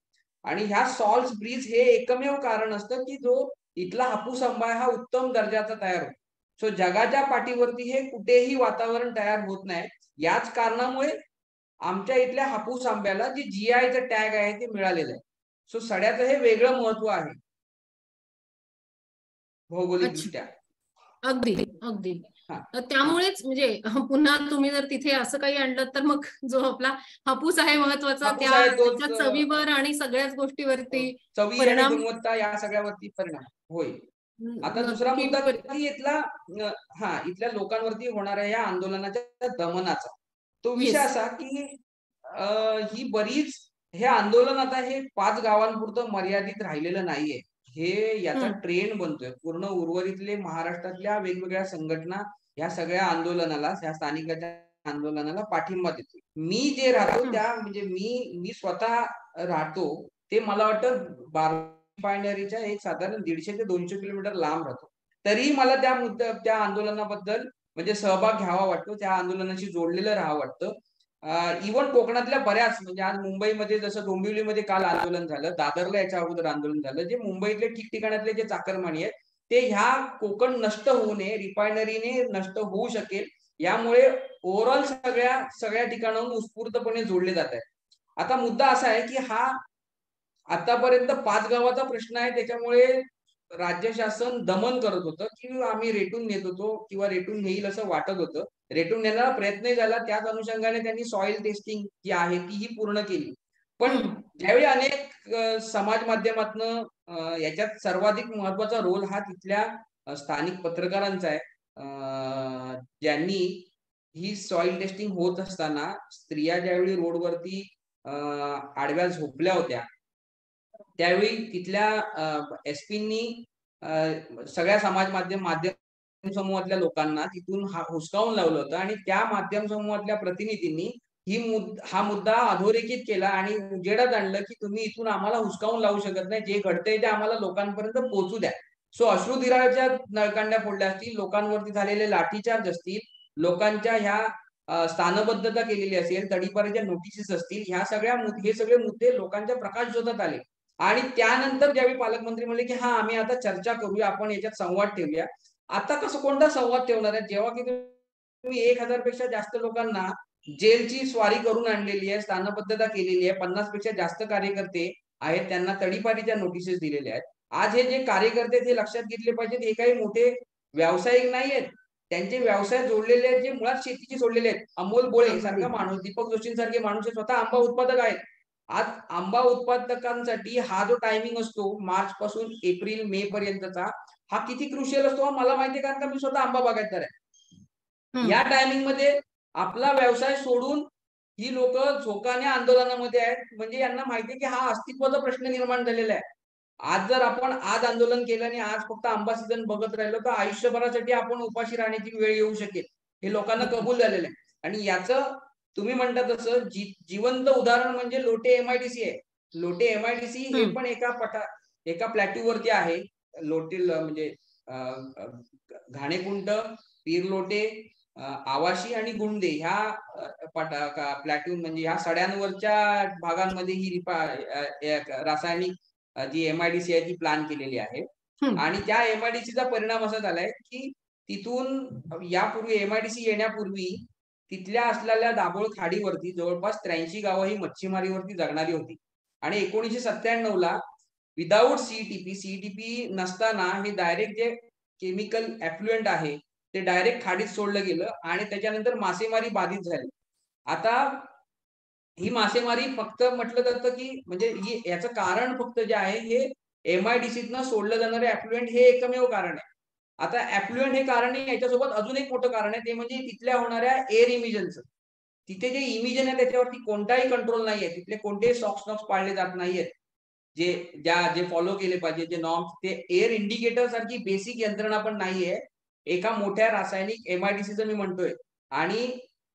आणि ह्या सॉल्स ब्रीज हे एकमेव कारण असतं की जो इथला हापूस आंबा हा उत्तम दर्जाचा तयार होतो. सो जगाच्या पाठीवरती हे कुठेही वातावरण तयार होत नाही. याच कारणामुळे आमच्या इथल्या हापूस आंब्याला जे आयचं टॅग आहे ते मिळालेलं आहे. सो सड्याचं हे वेगळं महत्त्व आहे. भौगोलिकदृष्ट्या. अगदी अगदी. त्यामुळेच म्हणजे पुन्हा तुम्ही जर तिथे असं काही आणलं तर मग जो आपला हापूस आहे महत्त्वाचा त्या चवीवर आणि सगळ्याच गोष्टीवरती हो, परिणाम गुणवत्ता या सगळ्यावरती परिणाम. होय. आता दुसरा मुद्दा इथला हा इथल्या लोकांवरती होणाऱ्या या आंदोलनाच्या दमनाचा. तो विषय असा की ही बरीच हे आंदोलन आता हे पाच गावांपुरतं मर्यादित राहिलेलं नाहीये. हे याचा ट्रेंड बनतोय. पूर्ण उर्वरितले महाराष्ट्रातल्या वेगवेगळ्या संघटना या सगळ्या आंदोलनाला या स्थानिकाच्या आंदोलनाला पाठिंबा देतो मी जे राहतो त्या म्हणजे मी मी स्वतः राहतो ते मला वाटतं बारपायनरीच्या एक साधारण दीडशे ते दोनशे किलोमीटर लांब राहतो. तरी मला त्या मुद्द्या त्या आंदोलनाबद्दल म्हणजे सहभाग घ्यावा वाटतो त्या आंदोलनाशी जोडलेलं राहावं वाटतं. इव्हन कोकणातल्या बऱ्याच म्हणजे आज मुंबईमध्ये जसं डोंबिवलीमध्ये काल आंदोलन झालं दादरला याच्या अगोदर आंदोलन झालं जे मुंबईतले ठिकठिकाणातले जे चाकरमानी आहेत ते ह्या कोकण नष्ट होऊ नये रिफायनरीने नष्ट होऊ शकेल यामुळे ओव्हरऑल सगळ्या सगळ्या ठिकाणाहून उत्स्फूर्तपणे जोडले जात आहे आता मुद्दा असा आहे की हा आतापर्यंत पाच गावाचा प्रश्न आहे त्याच्यामुळे राज्य शासन दमन करत होतं की आम्ही रेटून नेत होतो किंवा रेटून नेईल असं वाटत होतं. रेटून नेण्याचा प्रयत्न झाला. त्याच अनुषंगाने त्यांनी सॉइल टेस्टिंग जी आहे तीही पूर्ण केली. पण ज्यावेळी अनेक समाज माध्यमातनं याच्यात सर्वाधिक महत्त्वाचा रोल हा तिथल्या स्थानिक पत्रकारांचा आहे. ज्यांनी ही सॉइल टेस्टिंग होत असताना स्त्रिया ज्यावेळी रोडवरती आडव्या झोपल्या होत्या त्यावेळी तिथल्या एसपींनी सगळ्या समाज माध्यम माध्यम समूहातल्या लोकांना तिथून हुसकावून लावलं होतं आणि त्या माध्यम समूहातल्या प्रतिनिधींनी ही मुद हा मुद्दा अधोरेखित केला आणि उजेडात आणलं की तुम्ही इथून आम्हाला हुसकावून लावू शकत नाही. जे घडतंय ते आम्हाला लोकांपर्यंत पोहोचू द्या. सो अश्रुधिराच्या नळकांड्या फोडल्या असतील लोकांवरती झालेले लाठीचार्ज असतील लोकांच्या ह्या स्थानबद्धता केलेली असेल तडीपारीच्या नोटिसेस असतील ह्या सगळ्या हे सगळे मुद्दे लोकांच्या प्रकाश जोतात आले. आणि त्यानंतर ज्यावेळी पालकमंत्री म्हणले की हा आम्ही आता चर्चा करूया आपण याच्यात संवाद ठेवूया. आता कसं कोणता संवाद ठेवणार आहे? जेव्हा की तुम्ही एक हजारपेक्षा जास्त लोकांना जेलची स्वारी करून आणलेली आहे स्थानबद्धता केलेली आहे पन्नासपेक्षा जास्त कार्यकर्ते आहेत त्यांना तडीपारीच्या नोटिसेस दिलेल्या आहेत. आज हे जे कार्यकर्ते हे लक्षात घेतले पाहिजेत हे काही मोठे व्यावसायिक नाही आहेत. त्यांचे व्यवसाय जोडलेले आहेत जे मुळात शेतीशी जोडलेले आहेत. अमोल बोळे सारखा माणूस दीपक जोशींसारखे माणूस स्वतः आंबा उत्पादक आहेत. आज आंबा उत्पादकांसाठी हा जो टायमिंग असतो मार्च पासून एप्रिल मे पर्यंतचा हा किती क्रुशियल असतो मला माहितीये कारण का मी स्वतः आंबा बागायतदार आहे. या टायमिंगमध्ये आपला व्यवसाय सोडून ही लोक झोकाने आंदोलनामध्ये आहेत. म्हणजे यांना माहितीये की हा अस्तित्वाचा प्रश्न निर्माण झालेला आहे. आज जर आपण आज आंदोलन केलं आणि आज फक्त आंबा सीझन बघत राहिलो तर आयुष्यभरासाठी आपण उपाशी राहण्याची वेळ येऊ शकेल. हे लोकांना कबूल झालेलं आहे. आणि याचं तुम्ही म्हणता तसं जी जिवंत उदाहरण म्हणजे लोटे एमआयडीसी आहे. लोटे एमआयडीसी हे पण एका पटा एका प्लॅट्यूवरती आहे. लोटे म्हणजे घाणेकुंट लोटे आवाशी आणि गुंडे ह्या प्लॅट्यून म्हणजे ह्या सड्यांवरच्या भागांमध्ये ही रासायनिक जी एमआयडीसी आहे ती प्लॅन केलेली आहे. आणि त्या एमआयडीसीचा परिणाम असा झालाय की तिथून यापूर्वी एमआयडीसी येण्यापूर्वी तिथल्या असलेल्या दाभोळ खाडीवरती जवळपास त्र्याऐंशी गावं ही मच्छीमारीवरती जगणारी होती. आणि एकोणीसशे सत्त्याण्णव ला विदाऊट सीईटीपी सीईटीपी नसताना हे डायरेक्ट जे केमिकल एफ्लुएंट आहे ते डायरेक्ट खाडीत सोडलं गेलं आणि त्याच्यानंतर मासेमारी बाधित झाली. आता ही मासेमारी फक्त म्हटलं जातं की म्हणजे याचं कारण फक्त जे आहे हे एमआयडीसीतनं सोडलं जाणारे ऍफ्लुएंट हे एकमेव कारण आहे. आता ऍफ्लुएंट हे कारण आहे याच्यासोबत अजून एक मोठं कारण आहे ते म्हणजे तिथल्या होणाऱ्या एअर इमिजनचं तिथे जे इमिजन आहे त्याच्यावरती कोणताही कंट्रोल नाहीये. तिथले कोणतेही सॉक्स नॉक्स पाळले जात नाहीयेत. जे ज्या जे फॉलो केले पाहिजे जे नॉर्म्स ते एअर इंडिकेटर सारखी बेसिक यंत्रणा पण नाहीये. एका मोठ्या रासायनिक एमआयडीसीचं मी म्हणतोय. आणि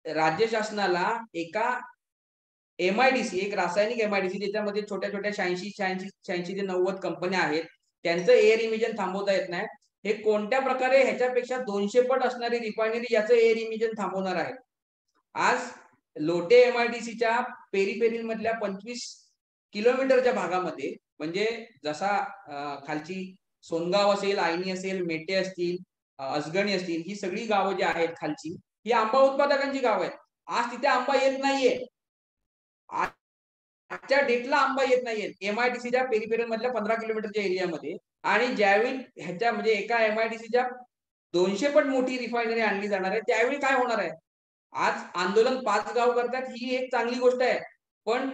राज्य शासनाला एका एमआयडीसी एक रासायनिक एमआयडीसी ज्याच्यामध्ये छोट्या छोट्या शहाऐंशी शहाऐंशी शहाऐंशी ते नव्वद कंपन्या आहेत त्यांचं एअर इमिजन थांबवता येत नाही. हे कोणत्या प्रकारे ह्याच्यापेक्षा दोनशे पट असणारी रिफायनरी याचं एअर इमिजन थांबवणार आहे? आज लोटे एमआयडीसीच्या पेरी मधल्या पंचवीस किलोमीटरच्या भागामध्ये म्हणजे जसा खालची सोनगाव असेल आयनी असेल मेटे असतील असगणी असतील ही सगळी गावं जी आहेत खालची ही आंबा उत्पादकांची गाव आहेत. आज तिथे आंबा येत नाहीये. आजच्या डेटला आंबा येत नाहीये. एमआयडीसीच्या पेरीपेरी मधल्या पंधरा किलोमीटरच्या एरियामध्ये आणि ज्यावेळी ह्याच्या म्हणजे एका एमआयडीसीच्या दोनशे पण मोठी रिफायनरी आणली जाणार आहे त्यावेळी काय होणार आहे? आज आंदोलन पाच गाव करतात ही एक चांगली गोष्ट आहे. पण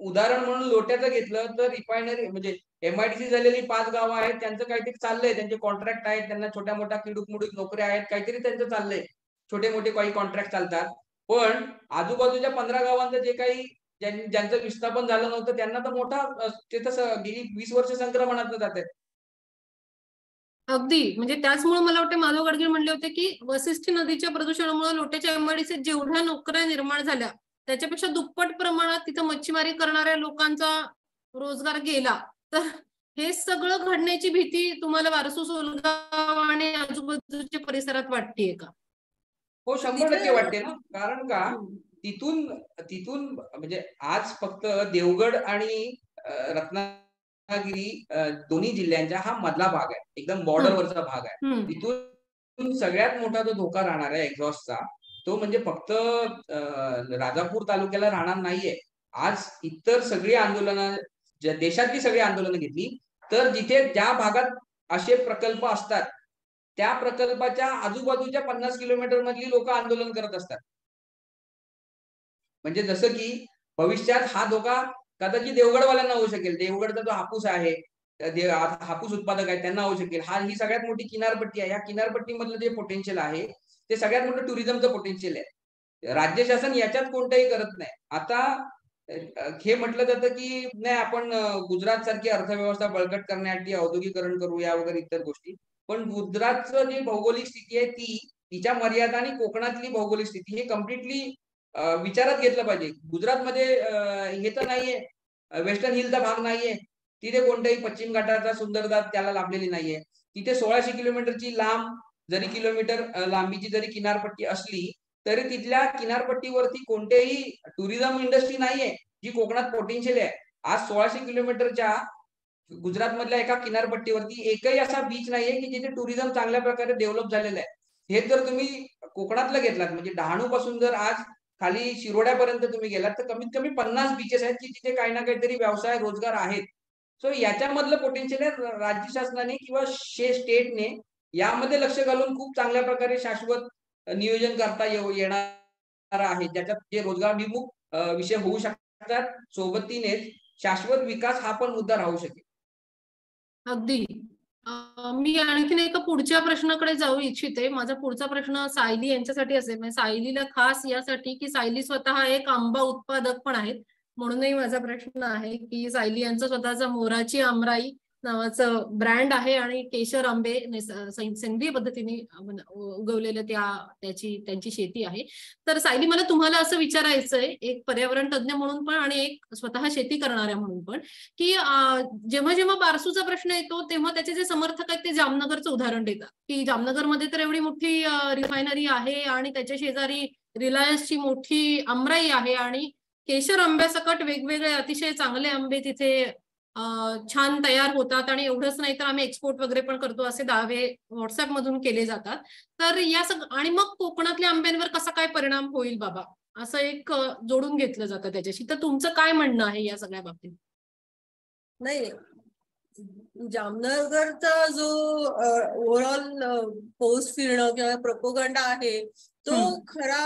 उदाहरण म्हणून लोट्याचं घेतलं तर रिफायनरी म्हणजे एमआयडीसी झालेली पाच गावं आहेत त्यांचं काहीतरी चाललंय. त्यांचे कॉन्ट्रॅक्ट आहेत त्यांना छोट्या मोठ्या किडूक मुडूक नोकऱ्या आहेत काहीतरी त्यांचं चाललंय. छोटे मोठे काही कॉन्ट्रॅक्ट चालतात. पण आजूबाजूच्या पंधरा गावांचं जे काही ज्यांचं विस्थापन झालं नव्हतं त्यांना तर मोठा तिथं गेली वीस वर्ष संक्रमणात जात आहेत अगदी. म्हणजे त्याचमुळे मला वाटतं माधव गाडगीळ म्हणले होते की वसिष्ठी नदीच्या प्रदूषणामुळे लोट्याच्या एमआयडीसी जेवढ्या नोकऱ्या निर्माण झाल्या त्याच्यापेक्षा दुप्पट प्रमाणात तिथं मच्छीमारी करणाऱ्या लोकांचा रोजगार गेला. तर हे सगळं घडण्याची भीती तुम्हाला वारसू सोलगाव आणि आजूबाजूच्या परिसरात वाटतेय का? हो शंभर टक्के वाटते ना. कारण का? तिथून तिथून म्हणजे आज फक्त देवगड आणि रत्नागिरी दोन्ही जिल्ह्यांचा हा मधला भाग आहे. एकदम बॉर्डरवरचा भाग आहे. तिथून सगळ्यात मोठा जो धोका राहणार आहे एक्झॉस्टचा तो म्हणजे फक्त राजापूर तालुक्याला राहणार नाहीये. आज इतर सगळी आंदोलनं देशातली सगळी आंदोलनं घेतली तर जिथे ज्या भागात असे प्रकल्प असतात त्या प्रकल्पाच्या आजूबाजूच्या पन्नास किलोमीटर मधली लोक आंदोलन करत असतात. म्हणजे जसं की भविष्यात हा धोका कदाचित देवगडवाल्यांना होऊ शकेल. देवगडचा जो हापूस आहे हापूस उत्पादक आहे त्यांना होऊ शकेल. हा ही सगळ्यात मोठी किनारपट्टी आहे. या किनारपट्टीमधलं जे पोटेन्शियल आहे ते सगळ्यात मोठं टुरिझमचं पोटेन्शियल आहे. राज्य शासन याच्यात कोणताही करत नाही. आता हे म्हटलं जातं की नाही आपण गुजरात सारखी अर्थव्यवस्था बळकट करण्यासाठी औद्योगिकरण करूया वगैरे इतर गोष्टी. पण गुजरातचं जी भौगोलिक स्थिती आहे ती तिच्या मर्यादा आणि कोकणातली भौगोलिक स्थिती हे कम्प्लिटली विचारात घेतलं पाहिजे. गुजरातमध्ये हे तर नाहीये. वेस्टर्न हिलचा भाग नाहीये. तिथे कोणत्याही पश्चिम घाटाचा सुंदरता त्याला लाभलेली नाहीये. तिथे सोळाशे किलोमीटरची लांब जरी किलोमीटर लांबीची जरी किनारपट्टी असली तरी तिथल्या किनारपट्टीवरती कोणतेही टुरिझम इंडस्ट्री नाहीये जी कोकणात पोटेन्शियल आहे. आज सोळाशे किलोमीटरच्या गुजरात मधल्या एका किनारपट्टीवरती एकही असा बीच नाहीये की जिथे टुरिझम चांगल्या प्रकारे डेव्हलप झालेलं आहे. हे जर तुम्ही कोकणातलं घेतलात. म्हणजे डहाणू पासून जर आज खाली शिरोड्यापर्यंत तुम्ही गेलात तर कमीत कमी पन्नास बीचेस आहेत की जिथे काही ना काहीतरी व्यवसाय रोजगार आहेत. सो याच्यामधलं पोटेन्शियल आहे राज्य शासनाने किंवा स्टेटने यामध्ये लक्ष घालून खूप चांगल्या प्रकारे शाश्वत नियोजन करता येणार आहे. ज्याच्यात जे रोजगार विमुख विषय होऊ शकतात सोबतीनेच शाश्वत विकास हा पण मुद्दा राहू शकेल. अगदी. मी आणखीन एका पुढच्या प्रश्नाकडे जाऊ इच्छिते. माझा पुढचा प्रश्न सायली यांच्यासाठी असेल. म्हणजे सायलीला खास यासाठी की सायली स्वतः एक आंबा उत्पादक पण आहेत. म्हणूनही माझा प्रश्न आहे की सायली यांचा स्वतःचा मोराची आमराई नावाचं ब्रँड आहे आणि केशर आंबे सेंद्रिय पद्धतीने उगवलेल्या त्या त्याची त्यांची शेती आहे. तर सायली मला तुम्हाला असं विचारायचंय एक पर्यावरण तज्ज्ञ म्हणून पण आणि एक स्वतः शेती करणाऱ्या म्हणून पण की जेव्हा जेव्हा बारसूचा प्रश्न येतो तेव्हा त्याचे जे समर्थक आहेत ते जामनगरचं उदाहरण देतात. की जामनगरमध्ये तर एवढी मोठी रिफायनरी आहे आणि त्याच्या शेजारी रिलायन्सची मोठी आमराई आहे आणि केशर आंब्यासकट वेगवेगळे अतिशय चांगले आंबे तिथे छान तयार होतात आणि एवढंच नाही तर आम्ही एक्सपोर्ट वगैरे पण करतो असे दावे व्हॉट्सअप मधून केले जातात. तर या सग आणि मग कोकणातल्या आंब्यांवर कसा काय परिणाम होईल बाबा? असं एक जोडून घेतलं जातं त्याच्याशी. तर तुमचं काय म्हणणं आहे या सगळ्या बाबतीत? नाही जामनगरचा जो ओव्हरऑल पोस्ट फिरणं किंवा प्रपोगंडा आहे तो खरा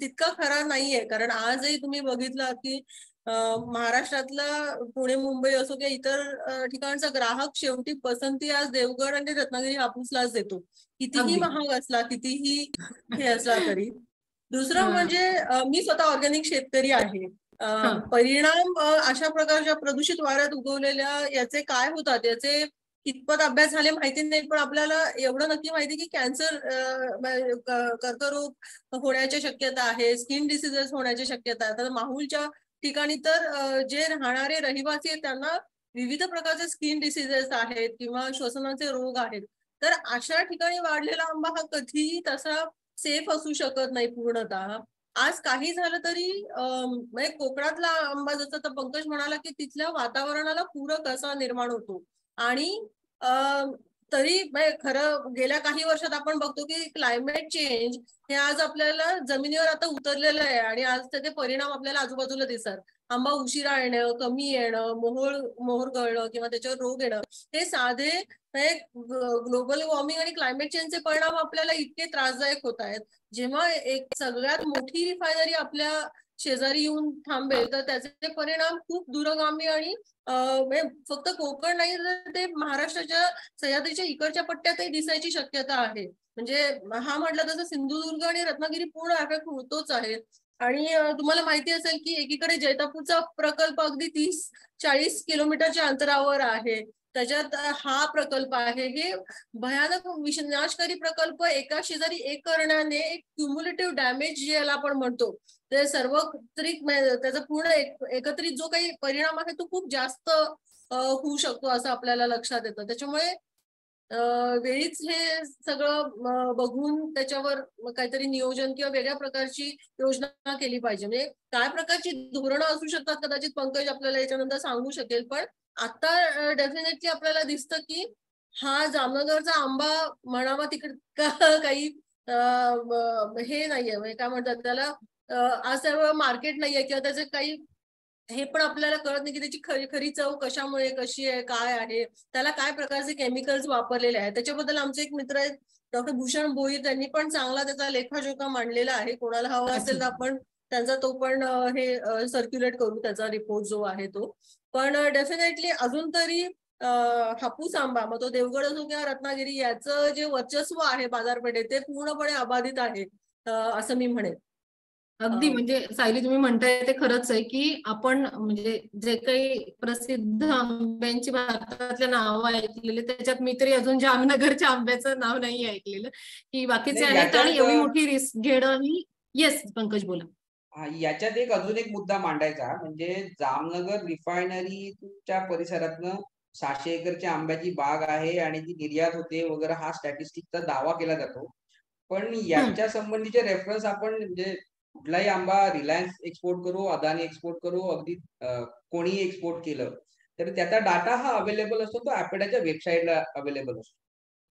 तितका खरा नाहीये. कारण आजही तुम्ही बघितलं की महाराष्ट्रातला पुणे मुंबई असो किंवा इतर ठिकाणचा ग्राहक शेवटी पसंती आज देवगड आणि रत्नागिरी हापूसलाच देतो. कितीही महाग असला कितीही हे असला तरी. दुसरं म्हणजे मी स्वतः ऑर्गॅनिक शेतकरी आहे. परिणाम अशा प्रकारच्या प्रदूषित वाऱ्यात उगवलेल्या याचे काय होतात? याचे कितपत अभ्यास झाले माहिती नाही पण आपल्याला एवढं नक्की माहिती की कॅन्सर कर्करोग होण्याची शक्यता आहे स्किन डिसिजेस होण्याची शक्यता आहे. तर माहूलच्या ठिकाणी तर जे राहणारे रहिवासी आहेत त्यांना विविध प्रकारचे स्किन डिसीजेस आहेत किंवा श्वसनाचे रोग आहेत. तर अशा ठिकाणी वाढलेला आंबा हा कधीही तसा सेफ असू शकत नाही पूर्णतः. आज काही झालं तरी म्हणजे कोकणातला आंबा जसं तर पंकज म्हणाला की तिथल्या वातावरणाला पूरक असा निर्माण होतो. आणि तरी खरं गेल्या काही वर्षात आपण बघतो की क्लायमेट चेंज हे आज आपल्याला जमिनीवर आता उतरलेलं आहे आणि आज त्याचे परिणाम आपल्याला आजूबाजूला दिसतात. आंबा उशिरा येणं कमी येणं मोहोळ मोहोर गळणं किंवा त्याच्यावर रोग येणं हे साधे ग्लोबल वॉर्मिंग आणि क्लायमेट चेंजचे परिणाम आपल्याला इतके त्रासदायक होत आहेत. जेव्हा एक सगळ्यात मोठी रिफायनरी आपल्या शेजारी येऊन थांबेल तर त्याचे परिणाम खूप दूरगामी आणि म्हणजे फक्त कोकण नाही तर ते महाराष्ट्राच्या सह्याद्रीच्या इकडच्या पट्ट्यातही दिसायची शक्यता आहे. म्हणजे हा म्हटलं तसं सिंधुदुर्ग आणि रत्नागिरी पूर्ण अफेक्ट होतोच आहे. आणि तुम्हाला माहिती असेल की एकीकडे जैतापूरचा प्रकल्प अगदी तीस चाळीस किलोमीटरच्या अंतरावर आहे. त्याच्यात हा प्रकल्प आहे. हे भयानक विनाशकारी प्रकल्प एका शेजारी एक करण्याने एक क्युम्युलेटिव्ह डॅमेज ज्याला आपण म्हणतो ते सर्वत्रिक त्याचा पूर्ण एकत्रित जो काही परिणाम आहे तो खूप जास्त होऊ शकतो असं आपल्याला लक्षात येतं. त्याच्यामुळे वेळीच हे सगळं बघून त्याच्यावर काहीतरी नियोजन किंवा वेगळ्या प्रकारची योजना केली पाहिजे. म्हणजे काय प्रकारची धोरणं असू शकतात कदाचित पंकज आपल्याला याच्यानंतर सांगू शकेल पण आता डेफिनेटली आपल्याला दिसतं की हा जामनगरचा आंबा म्हणावा तिकड काही हे नाहीये. म्हणजे काय म्हणतात त्याला? आज सर्व मार्केट नाहीये किंवा त्याचे काही हे पण आपल्याला कळत नाही की त्याची खरी खरी चव कशामुळे कशी आहे काय आहे. त्याला काय प्रकारचे केमिकल्स वापरलेले आहेत. त्याच्याबद्दल आमचे एक मित्र आहेत डॉक्टर भूषण भोईर. त्यांनी पण चांगला त्याचा लेखाजोखा मांडलेला आहे. कोणाला हवा असेल तर आपण त्यांचा तो पण हे सर्क्युलेट करू त्याचा रिपोर्ट जो आहे तो. पण डेफिनेटली अजून तरी हापूस आंबा मग तो देवगड असो किंवा रत्नागिरी याचं जे वर्चस्व आहे बाजारपेठेत ते पूर्णपणे अबाधित आहे असं मी म्हणेन. अगदी. म्हणजे सायली तुम्ही म्हणताय ते खरंच आहे की आपण म्हणजे जे काही प्रसिद्ध आंब्यांची भारतातल्या नाव ऐकलेले त्याच्यात मी तरी अजून जामनगरच्या आंब्याचं नाव नाही ऐकलेलं. की बाकीचे आहेत आणि एवढी मोठी रिस्क घेणं ही येस पंकज बोला. याच्यात एक अजून एक मुद्दा मांडायचा. म्हणजे जामनगर रिफायनरीच्या परिसरातनं सहाशे एकरच्या आंब्याची बाग आहे आणि ती निर्यात होते वगैरे हा स्टॅटिस्टिकचा दावा केला जातो. पण याच्या संबंधीचे रेफरन्स आपण म्हणजे कुठलाही आंबा रिलायन्स एक्सपोर्ट करू अदानी एक्सपोर्ट करू अगदी कोणीही एक्सपोर्ट केलं तर त्याचा डाटा हा अवेलेबल असतो तो ऍपेडाच्या वेबसाईटला अवेलेबल असतो.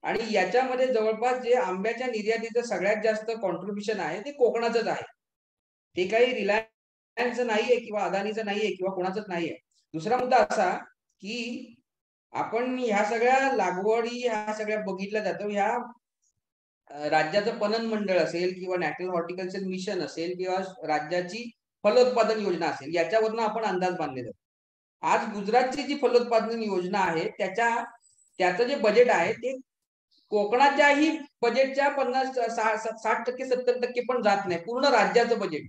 आणि याच्यामध्ये जवळपास जे आंब्याच्या निर्यातीचं सगळ्यात जास्त कॉन्ट्रीब्युशन आहे ते कोकणाचंच आहे. ते काही रिलायन्स नाहीये किंवा अदानीचं नाहीये किंवा कोणाचंच नाहीये. दुसरा मुद्दा असा की आपण ह्या सगळ्या लागवडी ह्या सगळ्या बघितल्या जातो ह्या राज्याचं पणन मंडळ असेल किंवा नॅशनल हॉर्टिकल्चर मिशन असेल किंवा राज्याची फलोत्पादन योजना असेल याच्यावरनं आपण अंदाज बांधले जातो आज गुजरातची जी फलोत्पादन योजना आहे त्याच्या त्याचं जे बजेट आहे ते कोकणाच्याही बजेटच्या पन्नास साठ टक्के सत्तर टक्के पण जात नाही. पूर्ण राज्याचं बजेट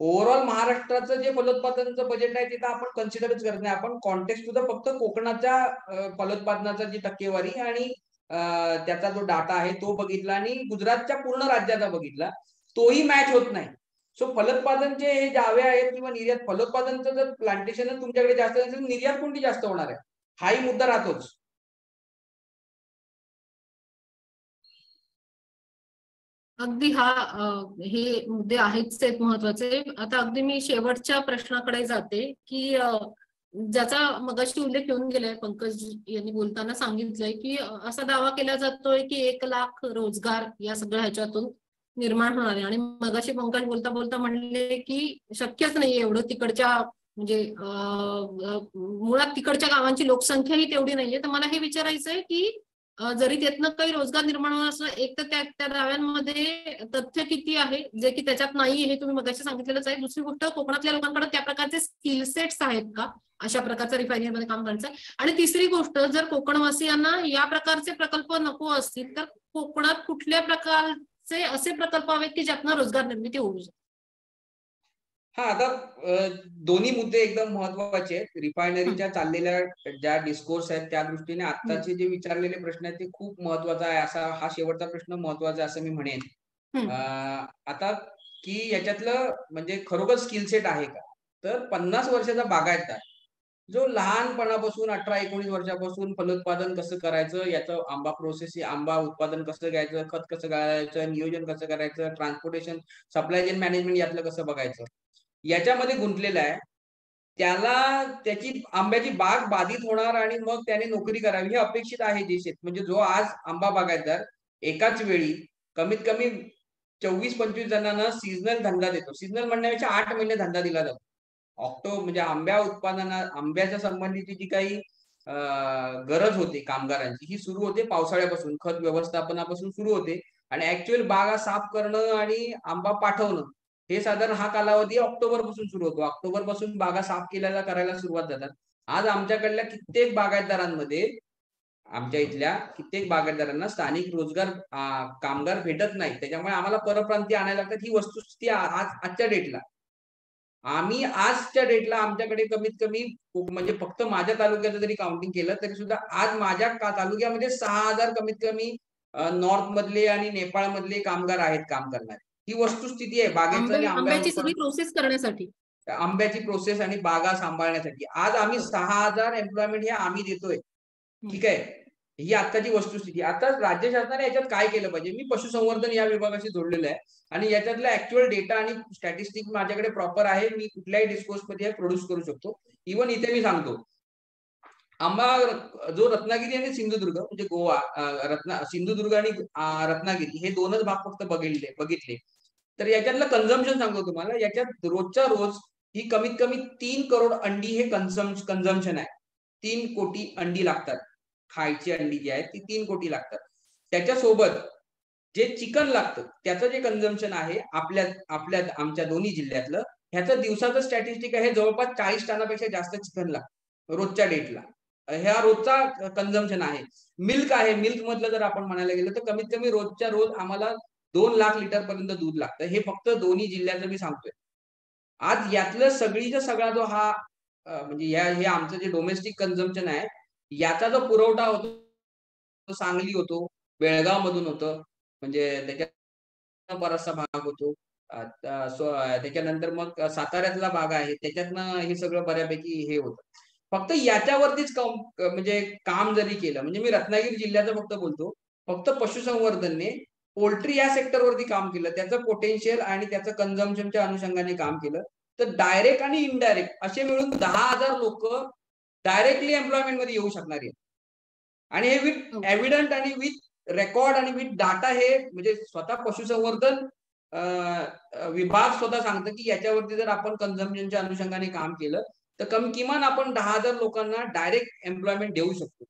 ओव्हरऑल महाराष्ट्राचं जे फलोत्पादनाचं बजेट आहे तिथं आपण कन्सिडरच करत नाही. आपण कॉन्टेक्स्ट सुद्धा फक्त कोकणाच्या फलोत्पादनाचा जी टक्केवारी आणि त्याचा जो डाटा आहे तो बघितला आणि गुजरातच्या पूर्ण राज्याचा बघितला तोही मॅच होत नाही. सो फलोत्पादनचे हे जावे आहेत किंवा निर्यात फलोत्पादनचं जर प्लांटेशन तुमच्याकडे जास्त असेल निर्यात कोणती जास्त होणार आहे? हाही मुद्दा राहतोच. अगदी हा हे मुद्दे आहेच महत्त्वाचे. आता अगदी मी शेवटच्या प्रश्नाकडे जाते की ज्याचा मगाशी उल्लेख येऊन गेलाय पंकज यांनी बोलताना सांगितलंय की असा दावा केला जातोय की एक लाख रोजगार या सगळ्या ह्याच्यातून निर्माण होणार आहे. आणि मगाशी पंकज बोलता बोलता म्हणले की शक्यच नाही एवढं तिकडच्या म्हणजे मुळात तिकडच्या गावांची लोकसंख्या ही तेवढी नाहीये. तर मला हे विचारायचंय की जरी त्यातनं काही रोजगार निर्माण होणार असं एक तर त्या त्या दाव्यांमध्ये तथ्य किती आहे जे की त्याच्यात नाही हे तुम्ही मगाशी सांगितलेलंच आहे. दुसरी गोष्ट कोकणातल्या लोकांकडे त्या प्रकारचे स्किल सेट्स आहेत का? अशा प्रकारच्या रिफायनरीमध्ये काम करायचं. आणि तिसरी गोष्ट जर कोकणवासियांना या प्रकारचे प्रकल्प नको असतील तर कोकणात कुठल्या प्रकारचे असे प्रकल्प हवेत की ज्यातनं रोजगार निर्मिती होऊ शकते? हा आता दोन्ही मुद्दे एकदम महत्त्वाचे आहेत. रिफायनरीच्या चाललेल्या ज्या डिस्कोर्स आहेत त्या दृष्टीने आताचे जे विचारलेले प्रश्न आहेत ते खूप महत्त्वाचा आहे. असा हा शेवटचा प्रश्न महत्त्वाचा आहे असं मी म्हणेन. आता की याच्यातलं म्हणजे खरोखर स्किल सेट आहे का? तर पन्नास वर्षाचा बागायतदार जो लहानपणापासून अठरा एकोणीस वर्षापासून फलोत्पादन कसं करायचं याचं आंबा प्रोसेस आंबा उत्पादन कसं घ्यायचं खत कसं घालायचं नियोजन कसं करायचं ट्रान्सपोर्टेशन सप्लाय चेन मॅनेजमेंट यातलं कसं बघायचं? याच्यामध्ये गुंतलेला आहे. त्याला त्याची आंब्याची बाग बाधित होणार आणि मग त्याने नोकरी करावी हे अपेक्षित आहे देशात. म्हणजे जो आज आंबा बागायतदार एकाच वेळी कमीत कमी चोवीस पंचवीस जणांना सीझनल धंदा देतो. सीझनल म्हणण्यापेक्षा आठ महिने धंदा दिला जातो. ऑक्टोबर म्हणजे आंब्या उत्पादना आंब्याच्या संबंधीची जी काही गरज होते कामगारांची ही सुरू होते पावसाळ्यापासून. खत व्यवस्थापनापासून सुरू होते. आणि ऍक्च्युअल बागा साफ करणं आणि आंबा पाठवणं हे साधारण हा कालावधी ऑक्टोबरपासून सुरू होतो. ऑक्टोबरपासून बागा साफ केल्याला करायला सुरुवात जातात. आज आमच्याकडल्या कित्येक बागायतदारांमध्ये आमच्या इथल्या कित्येक बागायतदारांना स्थानिक रोजगार कामगार भेटत नाही त्याच्यामुळे आम्हाला परप्रांती आणायला लागतात. ही वस्तुस्थिती आज आजच्या डेटला आम्ही आजच्या डेटला आमच्याकडे कमीत कमी म्हणजे फक्त माझ्या तालुक्याचं जरी काउंटिंग केलं तरी सुद्धा आज माझ्या तालुक्यामध्ये सहा हजार कमीत कमी नॉर्थ मधले आणि नेपाळ मधले कामगार आहेत काम करणारे. ही वस्तुस्थिती आहे. बागेचं आंब्याची सगळी प्रोसेस करण्यासाठी. आंब्याची प्रोसेस आणि बागा सांभाळण्यासाठी. आज आम्ही सहा हजार एम्प्लॉयमेंट हे आम्ही देतोय. ठीक आहे? ही आताची वस्तुस्थिती. आता राज्य शासनाने याच्यात काय केलं पाहिजे? मी पशुसंवर्धन या विभागाशी जोडलेलं आहे. आणि याच्यातलं ऍक्च्युअल डेटा आणि स्टॅटिस्टिक माझ्याकडे प्रॉपर आहे. मी कुठल्याही डिस्कोर्समध्ये प्रोड्यूस करू शकतो. इव्हन इथे मी सांगतो. आंबा जो रत्नागिरी आणि सिंधुदुर्ग म्हणजे गोवा रत्ना सिंधुदुर्ग आणि रत्नागिरी हे दोनच भाग फक्त बघितले बघितले. तर याच्यातलं कन्झम्पन सांगतो तुम्हाला याच्यात रोजच्या रोज ही कमीत कमी तीन करोड अंडी हे कन्झम कन्झम्पन आहे. तीन कोटी अंडी लागतात. खायची अंडी जी आहेत ती तीन कोटी लागतात. त्याच्यासोबत जे चिकन लागतं त्याचं जे कन्झम्पन आहे आपल्या आपल्या आमच्या दोन्ही जिल्ह्यातलं ह्याचं दिवसाचं स्टॅटिस्टिक आहे जवळपास चाळीस टनापेक्षा जास्त चिकन लागतं रोजच्या डेटला. ह्या रोजचा कन्झम्पन आहे. मिल्क आहे. मिल्क मधलं जर आपण म्हणायला गेलं तर कमीत कमी रोजच्या रोज आम्हाला दोन लाख लिटर पर्यंत दूध लागतं. हे फक्त दोन्ही जिल्ह्याचं मी सांगतोय. आज यातलं सगळीचा सगळा जो हा म्हणजे या हे आमचं जे डोमेस्टिक कन्झम्पन आहे याचा जो पुरवठा होतो सांगली होतो बेळगाव मधून होतं म्हणजे त्याच्यात बराचसा भाग होतो. त्याच्यानंतर मग साताऱ्यातला भाग आहे. त्याच्यातनं हे सगळं बऱ्यापैकी हे होतं. फक्त याच्यावरतीच म्हणजे काम जरी केलं म्हणजे मी रत्नागिरी जिल्ह्याचं फक्त बोलतो फक्त पशुसंवर्धनने पोल्ट्री या सेक्टरवरती काम केलं त्याचं पोटेन्शियल आणि त्याचं कन्झम्पनच्या अनुषंगाने काम केलं तर डायरेक्ट आणि इनडायरेक्ट असे मिळून दहा हजार लोक डायरेक्टली एम्प्लॉयमेंटमध्ये येऊ शकणार आहेत. आणि हे विथ एव्हिडंट आणि विथ रेकॉर्ड आणि विथ डाटा हे म्हणजे स्वतः पशुसंवर्धन विभाग स्वतः सांगतं की याच्यावरती जर आपण कन्झम्पनच्या अनुषंगाने काम केलं तर कमी किमान आपण दहा हजार लोकांना डायरेक्ट एम्प्लॉयमेंट देऊ शकतो.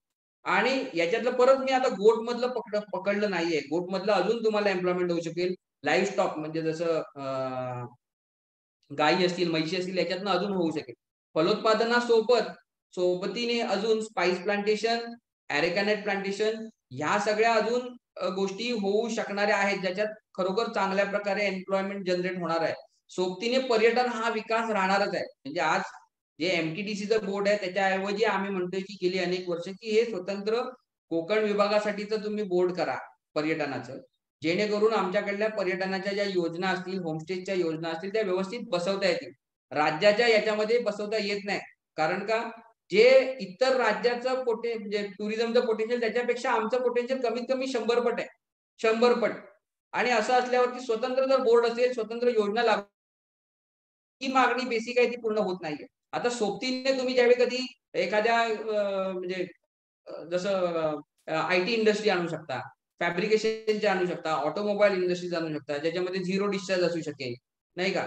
आणि याच्यातलं परत मी आता गोट मधलं पकड पकडलं नाहीये. गोट मधलं अजून तुम्हाला एम्प्लॉयमेंट होऊ शकेल. लाईव्ह स्टॉक म्हणजे जसं गायी असतील म्हैशी असतील याच्यातनं अजून होऊ शकेल. फलोत्पादनासोबत सोबतीने अजून स्पाइस प्लांटेशन अरेकॅनेट प्लांटेशन ह्या सगळ्या अजून गोष्टी होऊ शकणाऱ्या आहेत ज्याच्यात खरोखर चांगल्या प्रकारे एम्प्लॉयमेंट जनरेट होणार आहे. सोबतीने पर्यटन हा विकास राहणारच आहे. म्हणजे आज जे एमटीडीसीचं बोर्ड आहे त्याच्याऐवजी आम्ही म्हणतोय की गेली अनेक वर्ष की हे स्वतंत्र कोकण विभागासाठीचं तुम्ही बोर्ड करा पर्यटनाचं. जेणेकरून आमच्याकडल्या पर्यटनाच्या ज्या योजना असतील होमस्टेच्या योजना असतील त्या व्यवस्थित बसवता येतील. राज्याच्या याच्यामध्ये बसवता येत नाही. कारण का? जे इतर राज्याचं पोटे म्हणजे टुरिझमचं पोटेन्शियल त्याच्यापेक्षा आमचं पोटेन्शियल कमीत कमी शंभर पट आहे. शंभर पट. आणि असं असल्यावरती स्वतंत्र जर बोर्ड असेल स्वतंत्र योजना लागू ही मागणी बेसिक आहे ती पूर्ण होत नाहीये. आता सोबतीने तुम्ही ज्यावेळी कधी एखाद्या म्हणजे जसं आय टी इंडस्ट्री आणू शकता फॅब्रिकेशनचे आणू शकता ऑटोमोबाईल इंडस्ट्रीज आणू शकता ज्याच्यामध्ये झिरो डिस्चार्ज असू शकेल नाही का?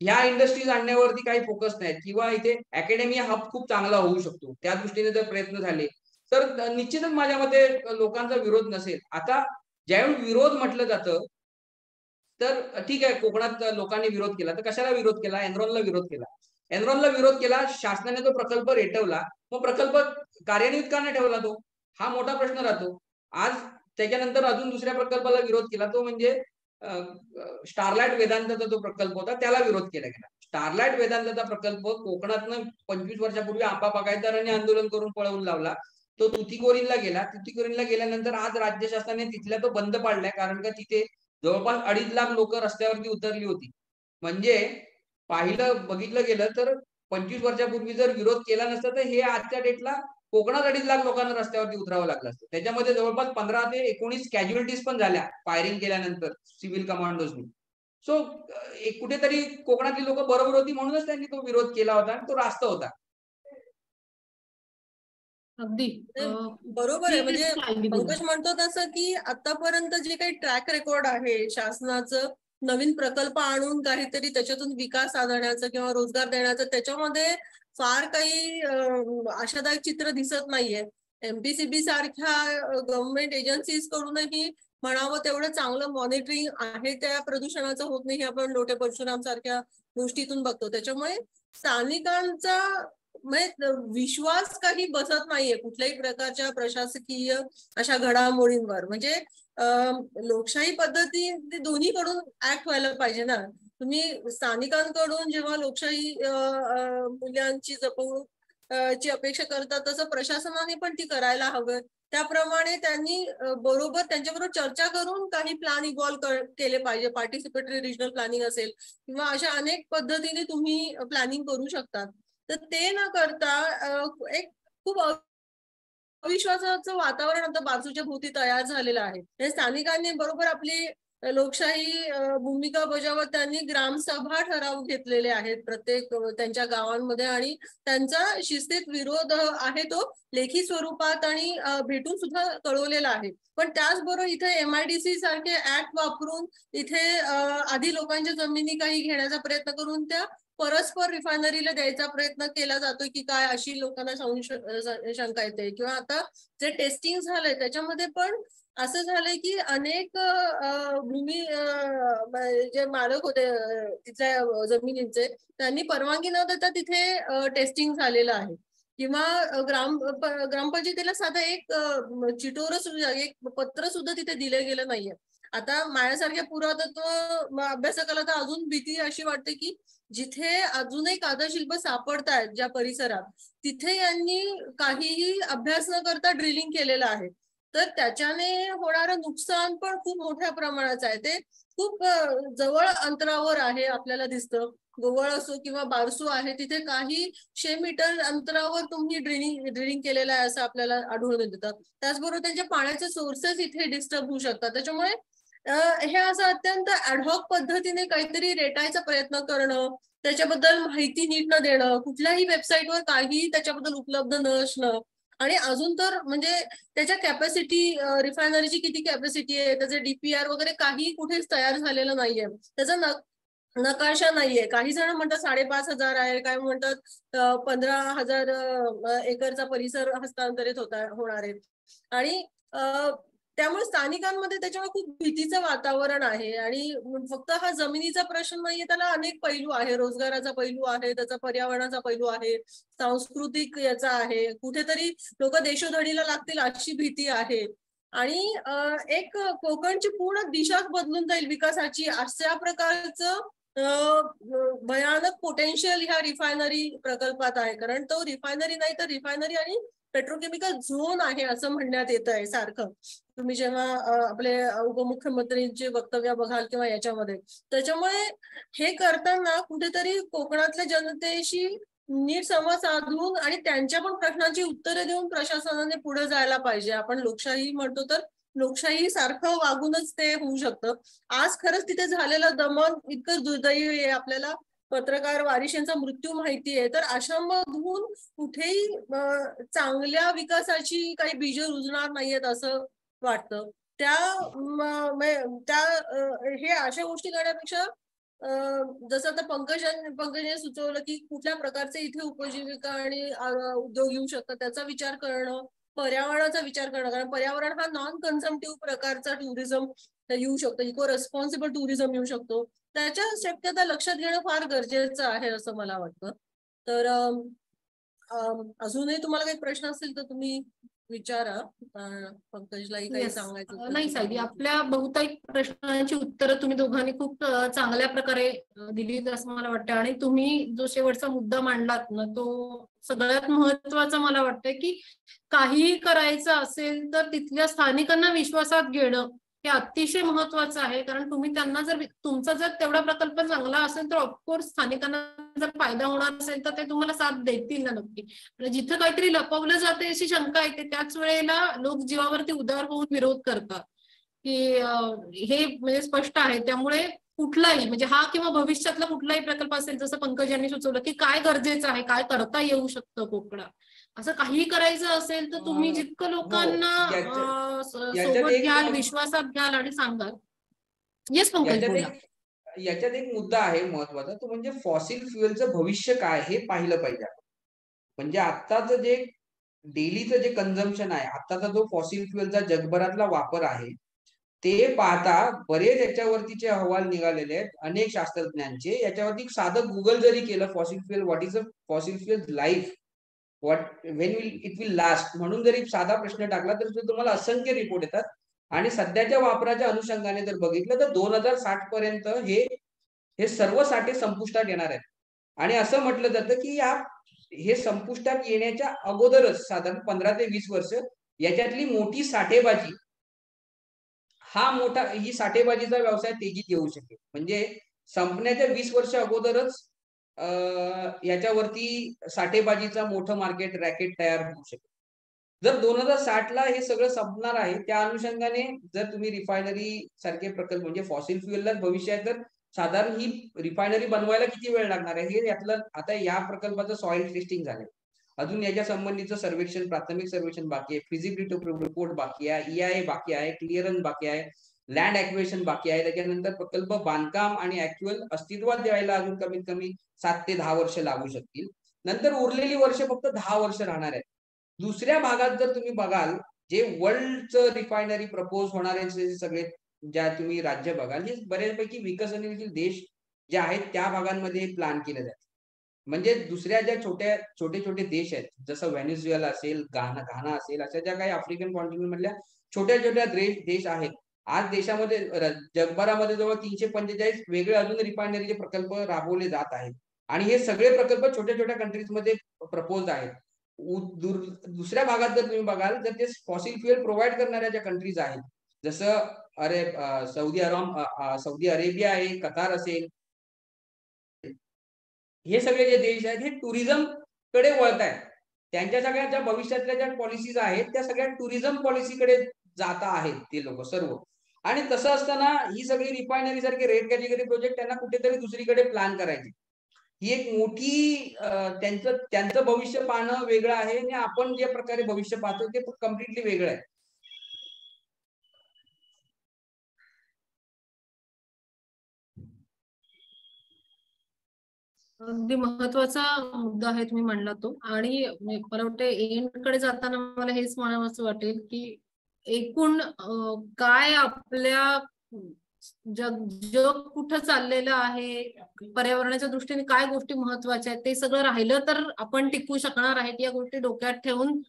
ह्या इंडस्ट्रीज आणण्यावरती काही फोकस नाही किंवा इथे अकॅडमी हब खूप चांगला होऊ शकतो त्या दृष्टीने जर प्रयत्न झाले तर निश्चितच माझ्या मते लोकांचा विरोध नसेल. आता ज्यावेळी विरोध म्हटलं जातं तर ठीक आहे कोकणात लोकांनी विरोध केला तर कशाला विरोध केला? एनरॉनला विरोध केला. एनरॉनला विरोध केला शासनाने तो प्रकल्प रेटवला मग प्रकल्प कार्यान्वित का नाही ठेवला तो? हा मोठा प्रश्न राहतो. आज त्याच्यानंतर अजून दुसऱ्या प्रकल्पाला विरोध केला तो म्हणजे स्टारलाइट वेदांताचा जो प्रकल्प होता त्याला विरोध केला गेला. स्टारलाइट वेदांताचा प्रकल्प कोकणातनं पंचवीस वर्षापूर्वी आंबा बागायतदारांनी आंदोलन करून पळवून लावला. तो तुतीकोरीनला गेला. तुतीकोरीनला गेल्यानंतर आज राज्य शासनाने तिथल्या तो बंद पाडलाय कारण का तिथे जवळपास अडीच लाख लोक रस्त्यावरती उतरली होती. म्हणजे पाहिलं बघितलं गेलं तर पंचवीस वर्षापूर्वी जर विरोध केला नसता तर हे आजच्या डेटला कोकणात अडीच लाख लोकांना रस्त्यावरती उतरावं लागलं असतं. त्याच्यामध्ये जवळपास पंधरा ते एकोणीस कॅज्युअलिटीज पण झाल्या फायरिंग केल्यानंतर सिव्हिल कमांडोजनी सो कुठेतरी कोकणातली लोक बरोबर होती म्हणूनच त्यांनी तो विरोध केला होता आणि तो रास्त होता. अगदी. बरोबर आहे. म्हणजे पंकज म्हणतो तसं की आतापर्यंत जे काही ट्रॅक रेकॉर्ड आहे शासनाचं नवीन प्रकल्प आणून काहीतरी त्याच्यातून विकास साधण्याचं किंवा रोजगार देण्याचं त्याच्यामध्ये फार काही आशादायक चित्र दिसत नाहीये. एमपीसीबी सारख्या गव्हर्नमेंट एजन्सीज कडूनही म्हणावं तेवढं चांगलं मॉनिटरिंग आहे त्या प्रदूषणाचं होत नाही आपण लोटे परशुराम सारख्या गोष्टीतून बघतो. त्याच्यामुळे स्थानिकांचा म्हणजे विश्वास काही बसत नाहीये कुठल्याही प्रकारच्या प्रशासकीय अशा घडामोडींवर. म्हणजे लोकशाही पद्धती दोन्हीकडून ऍक्ट व्हायला पाहिजे ना. तुम्ही स्थानिकांकडून जेव्हा लोकशाही मूल्यांची जपवणूक ची अपेक्षा करतात तसं प्रशासनाने पण ती करायला हवं. त्याप्रमाणे त्यांनी बरोबर त्यांच्याबरोबर चर्चा करून काही प्लॅन इव्हॉल्व्ह केले पाहिजे. पार्टिसिपेटरी रिजनल प्लॅनिंग असेल किंवा अशा अनेक पद्धतीने तुम्ही प्लॅनिंग करू शकतात तर ते न करता एक खूप अविश्वासाचं वातावरण आता बाजूच्या भोवती तयार झालेलं आहे. म्हणजे स्थानिकांनी बरोबर आपली लोकशाही भूमिका बजावत त्यांनी ग्रामसभा ठराव घेतलेले आहेत प्रत्येक त्यांच्या गावांमध्ये आणि त्यांचा शिस्तीत विरोध आहे तो लेखी स्वरूपात आणि भेटून सुद्धा कळवलेला आहे. पण त्याचबरोबर इथे एमआयडीसी सारखे ऍक्ट वापरून इथे आधी लोकांच्या जमिनी काही घेण्याचा प्रयत्न करून त्या परस्पर रिफायनरीला द्यायचा प्रयत्न केला जातोय की काय अशी लोकांना शंका येते. किंवा आता जे टेस्टिंग झालंय त्याच्यामध्ये पण असं झालंय की अनेक भूमी जे मालक होते तिथल्या जमिनींचे त्यांनी परवानगी न देता तिथे टेस्टिंग झालेलं आहे. किंवा ग्राम ग्रामपंचायतीला साधा एक चिटोर सुद्धा एक पत्र सुद्धा तिथे दिलं गेलं नाहीये. आता माझ्यासारख्या पुरातत्व अभ्यासकाला तर अजून भीती अशी वाटते की जिथे अजूनही कादशिल्प सापडत आहेत ज्या परिसरात तिथे यांनी काहीही अभ्यास न करता ड्रिलिंग केलेलं आहे. तर त्याच्याने होणारं नुकसान पण खूप मोठ्या प्रमाणाचं आहे. ते खूप जवळ अंतरावर आहे आपल्याला दिसतं. गोवळ असो किंवा बारसू आहे तिथे काही शे मीटर अंतरावर तुम्ही ड्रिलिंग ड्रिलिंग केलेलं आहे असं आपल्याला आढळून येतात त्याचबरोबर त्यांच्या पाण्याचे सोर्सेस इथे डिस्टर्ब होऊ शकतात. त्याच्यामुळे हे असं अत्यंत ऍडहॉक पद्धतीने काहीतरी रेटायचा प्रयत्न करणं त्याच्याबद्दल माहिती नीट न देणं कुठल्याही वेबसाईटवर काही त्याच्याबद्दल उपलब्ध न असणं आणि अजून तर म्हणजे त्याच्या कॅपॅसिटी रिफायनरीची किती कॅपॅसिटी आहे त्याचे डीपीआर वगैरे काही कुठेच तयार झालेलं नाहीये. त्याचा नकाशा नाहीये. काही जण म्हणतात साडेपाच हजार आहे काय म्हणतात पंधरा हजार एकरचा परिसर हस्तांतरित होता होणार आहे. आणि त्यामुळे स्थानिकांमध्ये त्याच्यामुळे खूप भीतीचं वातावरण आहे आणि फक्त हा जमिनीचा प्रश्न नाहीये त्याला अनेक पैलू आहे. रोजगाराचा पैलू आहे त्याचा पर्यावरणाचा पैलू आहे सांस्कृतिक याचा आहे. कुठेतरी लोक देशोधडीला लागतील अशी भीती आहे. आणि एक कोकणची पूर्ण दिशाच बदलून जाईल विकासाची अशा प्रकारचं भयानक पोटेन्शियल ह्या रिफायनरी प्रकल्पात आहे. कारण तो रिफायनरी नाही तर रिफायनरी आणि पेट्रोकेमिकल झोन आहे असं म्हणण्यात येत आहे सारखं. तुम्ही जेव्हा आपले उपमुख्यमंत्रींची वक्तव्य बघाल किंवा याच्यामध्ये त्याच्यामुळे हे करताना कुठेतरी कोकणातल्या जनतेशी नीट संवाद साधून आणि त्यांच्या पण प्रश्नांची उत्तरे देऊन प्रशासनाने पुढे जायला पाहिजे. आपण लोकशाही म्हणतो तर लोकशाही सारखं वागूनच ते होऊ शकतं. आज खरंच तिथे झालेलं दमन इतकं दुर्दैवी आहे आपल्याला. पत्रकार वारिश यांचा मृत्यू माहिती आहे. तर अशामधून कुठेही चांगल्या विकासाची काही बीज रुजणार नाहीयेत असं वाटतं. त्या त्या हे अशा गोष्टी करण्यापेक्षा जसं आता पंकज पंकजने सुचवलं की कुठल्या प्रकारचे इथे उपजीविका आणि उद्योग येऊ शकतात त्याचा विचार करणं पर्यावरणाचा विचार करणं कारण पर्यावरण हा नॉन कन्झम्टिव्ह प्रकारचा टुरिझम येऊ शकतो इको रेस्पॉन्सिबल टुरिझम येऊ शकतो. त्याच्या शक्यता लक्षात घेणं फार गरजेचं आहे असं मला वाटतं. तर अजूनही तुम्हाला काही प्रश्न असतील तर तुम्ही विचारा. पंकजलाही काही सांगायचं नाही साहेब आपल्या बहुतांश प्रश्नांची उत्तरं तुम्ही दोघांनी खूप चांगल्या प्रकारे दिली असं मला वाटतं आणि तुम्ही जो शेवटचा मुद्दा मांडलात ना तो सगळ्यात महत्त्वाचा मला वाटतंय की काहीही करायचं असेल तर तिथल्या स्थानिकांना विश्वासात घेणं हे अतिशय महत्वाचं आहे. कारण तुम्ही त्यांना जर तुमचा जर तेवढा प्रकल्प चांगला असेल तर ऑफकोर्स स्थानिकांना जर फायदा होणार असेल तर ते तुम्हाला साथ देतील ना नक्की. जिथं काहीतरी लपवलं जाते अशी शंका येते त्याच वेळेला लोक जीवावरती उदार होऊन विरोध करतात. की हे म्हणजे स्पष्ट आहे. त्यामुळे कुठलाही म्हणजे हा किंवा भविष्यातला कुठलाही प्रकल्प असेल जसं पंकज यांनी सुचवलं की काय गरजेचं आहे काय करता येऊ शकतं कोकणात. असं काही करायचं असेल तर तुम्ही जितकं लोकांना हो, सोबत घ्याल विश्वासात घ्याल आणि सांगाल. येस पंकज याच्यात एक मुद्दा आहे महत्त्वाचा तो म्हणजे फॉसिल फ्युएलचं भविष्य काय हे पाहिलं पाहिजे म्हणजे आत्ताचं जे डेलीचं जे कन्झम्पशन आहे आत्ताचा जो फॉसिल फ्युएलचा जगभरातला वापर आहे ते पाहता बरेच याच्यावरतीचे अहवाल निघालेले आहेत अनेक शास्त्रज्ञांचे याच्यावरती साधं गुगल जरी केलं fossil fuel what is a fossil fuel life what when will it will last म्हणून जरी साधा प्रश्न टाकला तर तुम्हाला असंख्य रिपोर्ट येतात. आणि सध्याच्या वापराच्या अनुषंगाने जर बघितलं तर दोन हजार साठ पर्यंत हे हे सर्व साठे संपुष्टात येणार आहेत. आणि असं म्हटलं जातं की या हे संपुष्टात येण्याच्या अगोदरच साधारण पंधरा ते वीस वर्ष याच्यातली मोठी साठेबाजी हा मोठा ही साठेबाजीचा व्यवसाय तेजीत येऊ शकेल. म्हणजे संपण्याच्या वीस वर्ष अगोदरच याच्यावरती साठेबाजीचा मोठं मार्केट रॅकेट तयार होऊ शकेल. जर दोन हजार साठ ला हे सगळं संपणार आहे त्या अनुषंगाने जर तुम्ही रिफायनरी सारखे प्रकल्प म्हणजे फॉसिल फ्युएलला भविष्य आहे तर साधारण ही रिफायनरी बनवायला किती वेळ लागणार आहे? हे यातलं आता या प्रकल्पाचं सॉइल टेस्टिंग झालंय. अजून याच्या संबंधीचं सर्वेक्षण प्राथमिक सर्वेक्षण बाकी आहे फिजिबिलिटी रिपोर्ट बाकी आहे ईआय बाकी आहे क्लिअरन्स बाकी आहे लँड ऍक्युएशन बाकी आहे त्याच्यानंतर प्रकल्प बांधकाम आणि ऍक्च्युअल अस्तित्वात द्यायला अजून कमीत कमी सात ते दहा वर्ष लागू शकतील. नंतर उरलेली वर्ष फक्त दहा वर्ष राहणार आहेत. दुसऱ्या भागात जर तुम्ही बघाल जे वर्ल्डचं रिफायनरी प्रपोज होणारे सगळे ज्या तुम्ही राज्य बघाल हे बऱ्यापैकी विकसनशील देश जे आहेत त्या भागांमध्ये प्लॅन केले जाते म्हणजे दुसऱ्या ज्या छोट्या छोटे छोटे देश आहेत जसं व्हॅनिझुएला असेल घाना घाना असेल अशा ज्या काही आफ्रिकन कॉन्टिनेंट मधल्या छोट्या छोट्या देश आहेत. आज देशामध्ये जगभरामध्ये जवळ तीनशे पंचेचाळीस वेगळे अजून रिफायनरीचे प्रकल्प राबवले जात आहेत. आणि हे सगळे प्रकल्प छोट्या छोट्या कंट्रीजमध्ये प्रपोज आहेत. दुसऱ्या भागात जर तुम्ही बघाल तर ते फॉसिल फ्युएल प्रोव्हाइड करणाऱ्या ज्या कंट्रीज आहेत जसं अरे सौदी अरब सौदी अरेबिया आहे कतार असेल हे सगळे जे देश आहेत हे टुरिझमकडे वळत आहेत त्यांच्या सगळ्या ज्या भविष्यातल्या ज्या पॉलिसीज आहेत त्या सगळ्या टुरिझम पॉलिसीकडे जाता आहेत ते लोक सर्व. आणि तसं असताना ही सगळी रिफायनरी सारखे रेड कॅटेगरी प्रोजेक्ट त्यांना कुठेतरी दुसरीकडे प्लॅन करायचे. ही एक मोठी त्यांचं त्यांचं भविष्य पाहणं वेगळं आहे आणि आपण ज्या प्रकारे भविष्य पाहतो ते कम्प्लिटली वेगळं आहे. अगदी महत्त्वाचा मुद्दा आहे तुम्ही म्हणला तो. आणि मला वाटतं एंडकडे जाताना मला हेच म्हणावं वाटेल की एकूण काय आपल्या जग जग कुठं चाललेलं आहे? पर्यावरणाच्या दृष्टीने काय गोष्टी महत्त्वाच्या आहेत? ते सगळं राहिलं तर आपण टिकू शकणार आहेत या गोष्टी डोक्यात ठेवून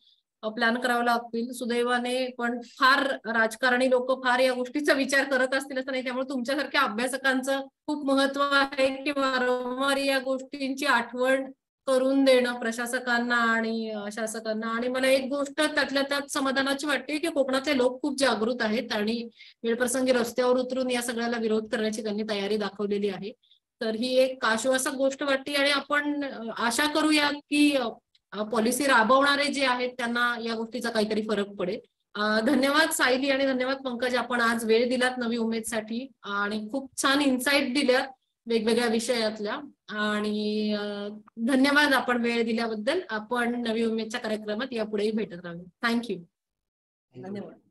प्लॅन करावं लागतील. सुदैवाने पण फार राजकारणी लोक फार या गोष्टीचा विचार करत असतील असं नाही. त्यामुळे तुमच्यासारख्या अभ्यासकांचं खूप महत्त्व आहे की वारंवार या गोष्टींची आठवण करून देणं प्रशासकांना आणि शासकांना. आणि मला एक गोष्ट त्यातल्या त्यात समाधानाची वाटते की कोकणातले लोक खूप जागृत आहेत आणि वेळप्रसंगी रस्त्यावर उतरून या सगळ्याला विरोध करण्याची त्यांनी तयारी दाखवलेली आहे. तर ही एक आश्वासक गोष्ट वाटते आणि आपण आशा करूया की पॉलिसी राबवणारे जे आहेत त्यांना या गोष्टीचा काहीतरी फरक पडेल. धन्यवाद सायली आणि धन्यवाद पंकज आपण आज वेळ दिलात नवी उमेदसाठी आणि खूप छान इन्साइट दिल्यात. वेगवेगळ्या विषयातल्या. आणि धन्यवाद आपण वेळ दिल्याबद्दल. आपण नवी उमेदच्या कार्यक्रमात यापुढेही भेटत राहू. थँक्यू धन्यवाद.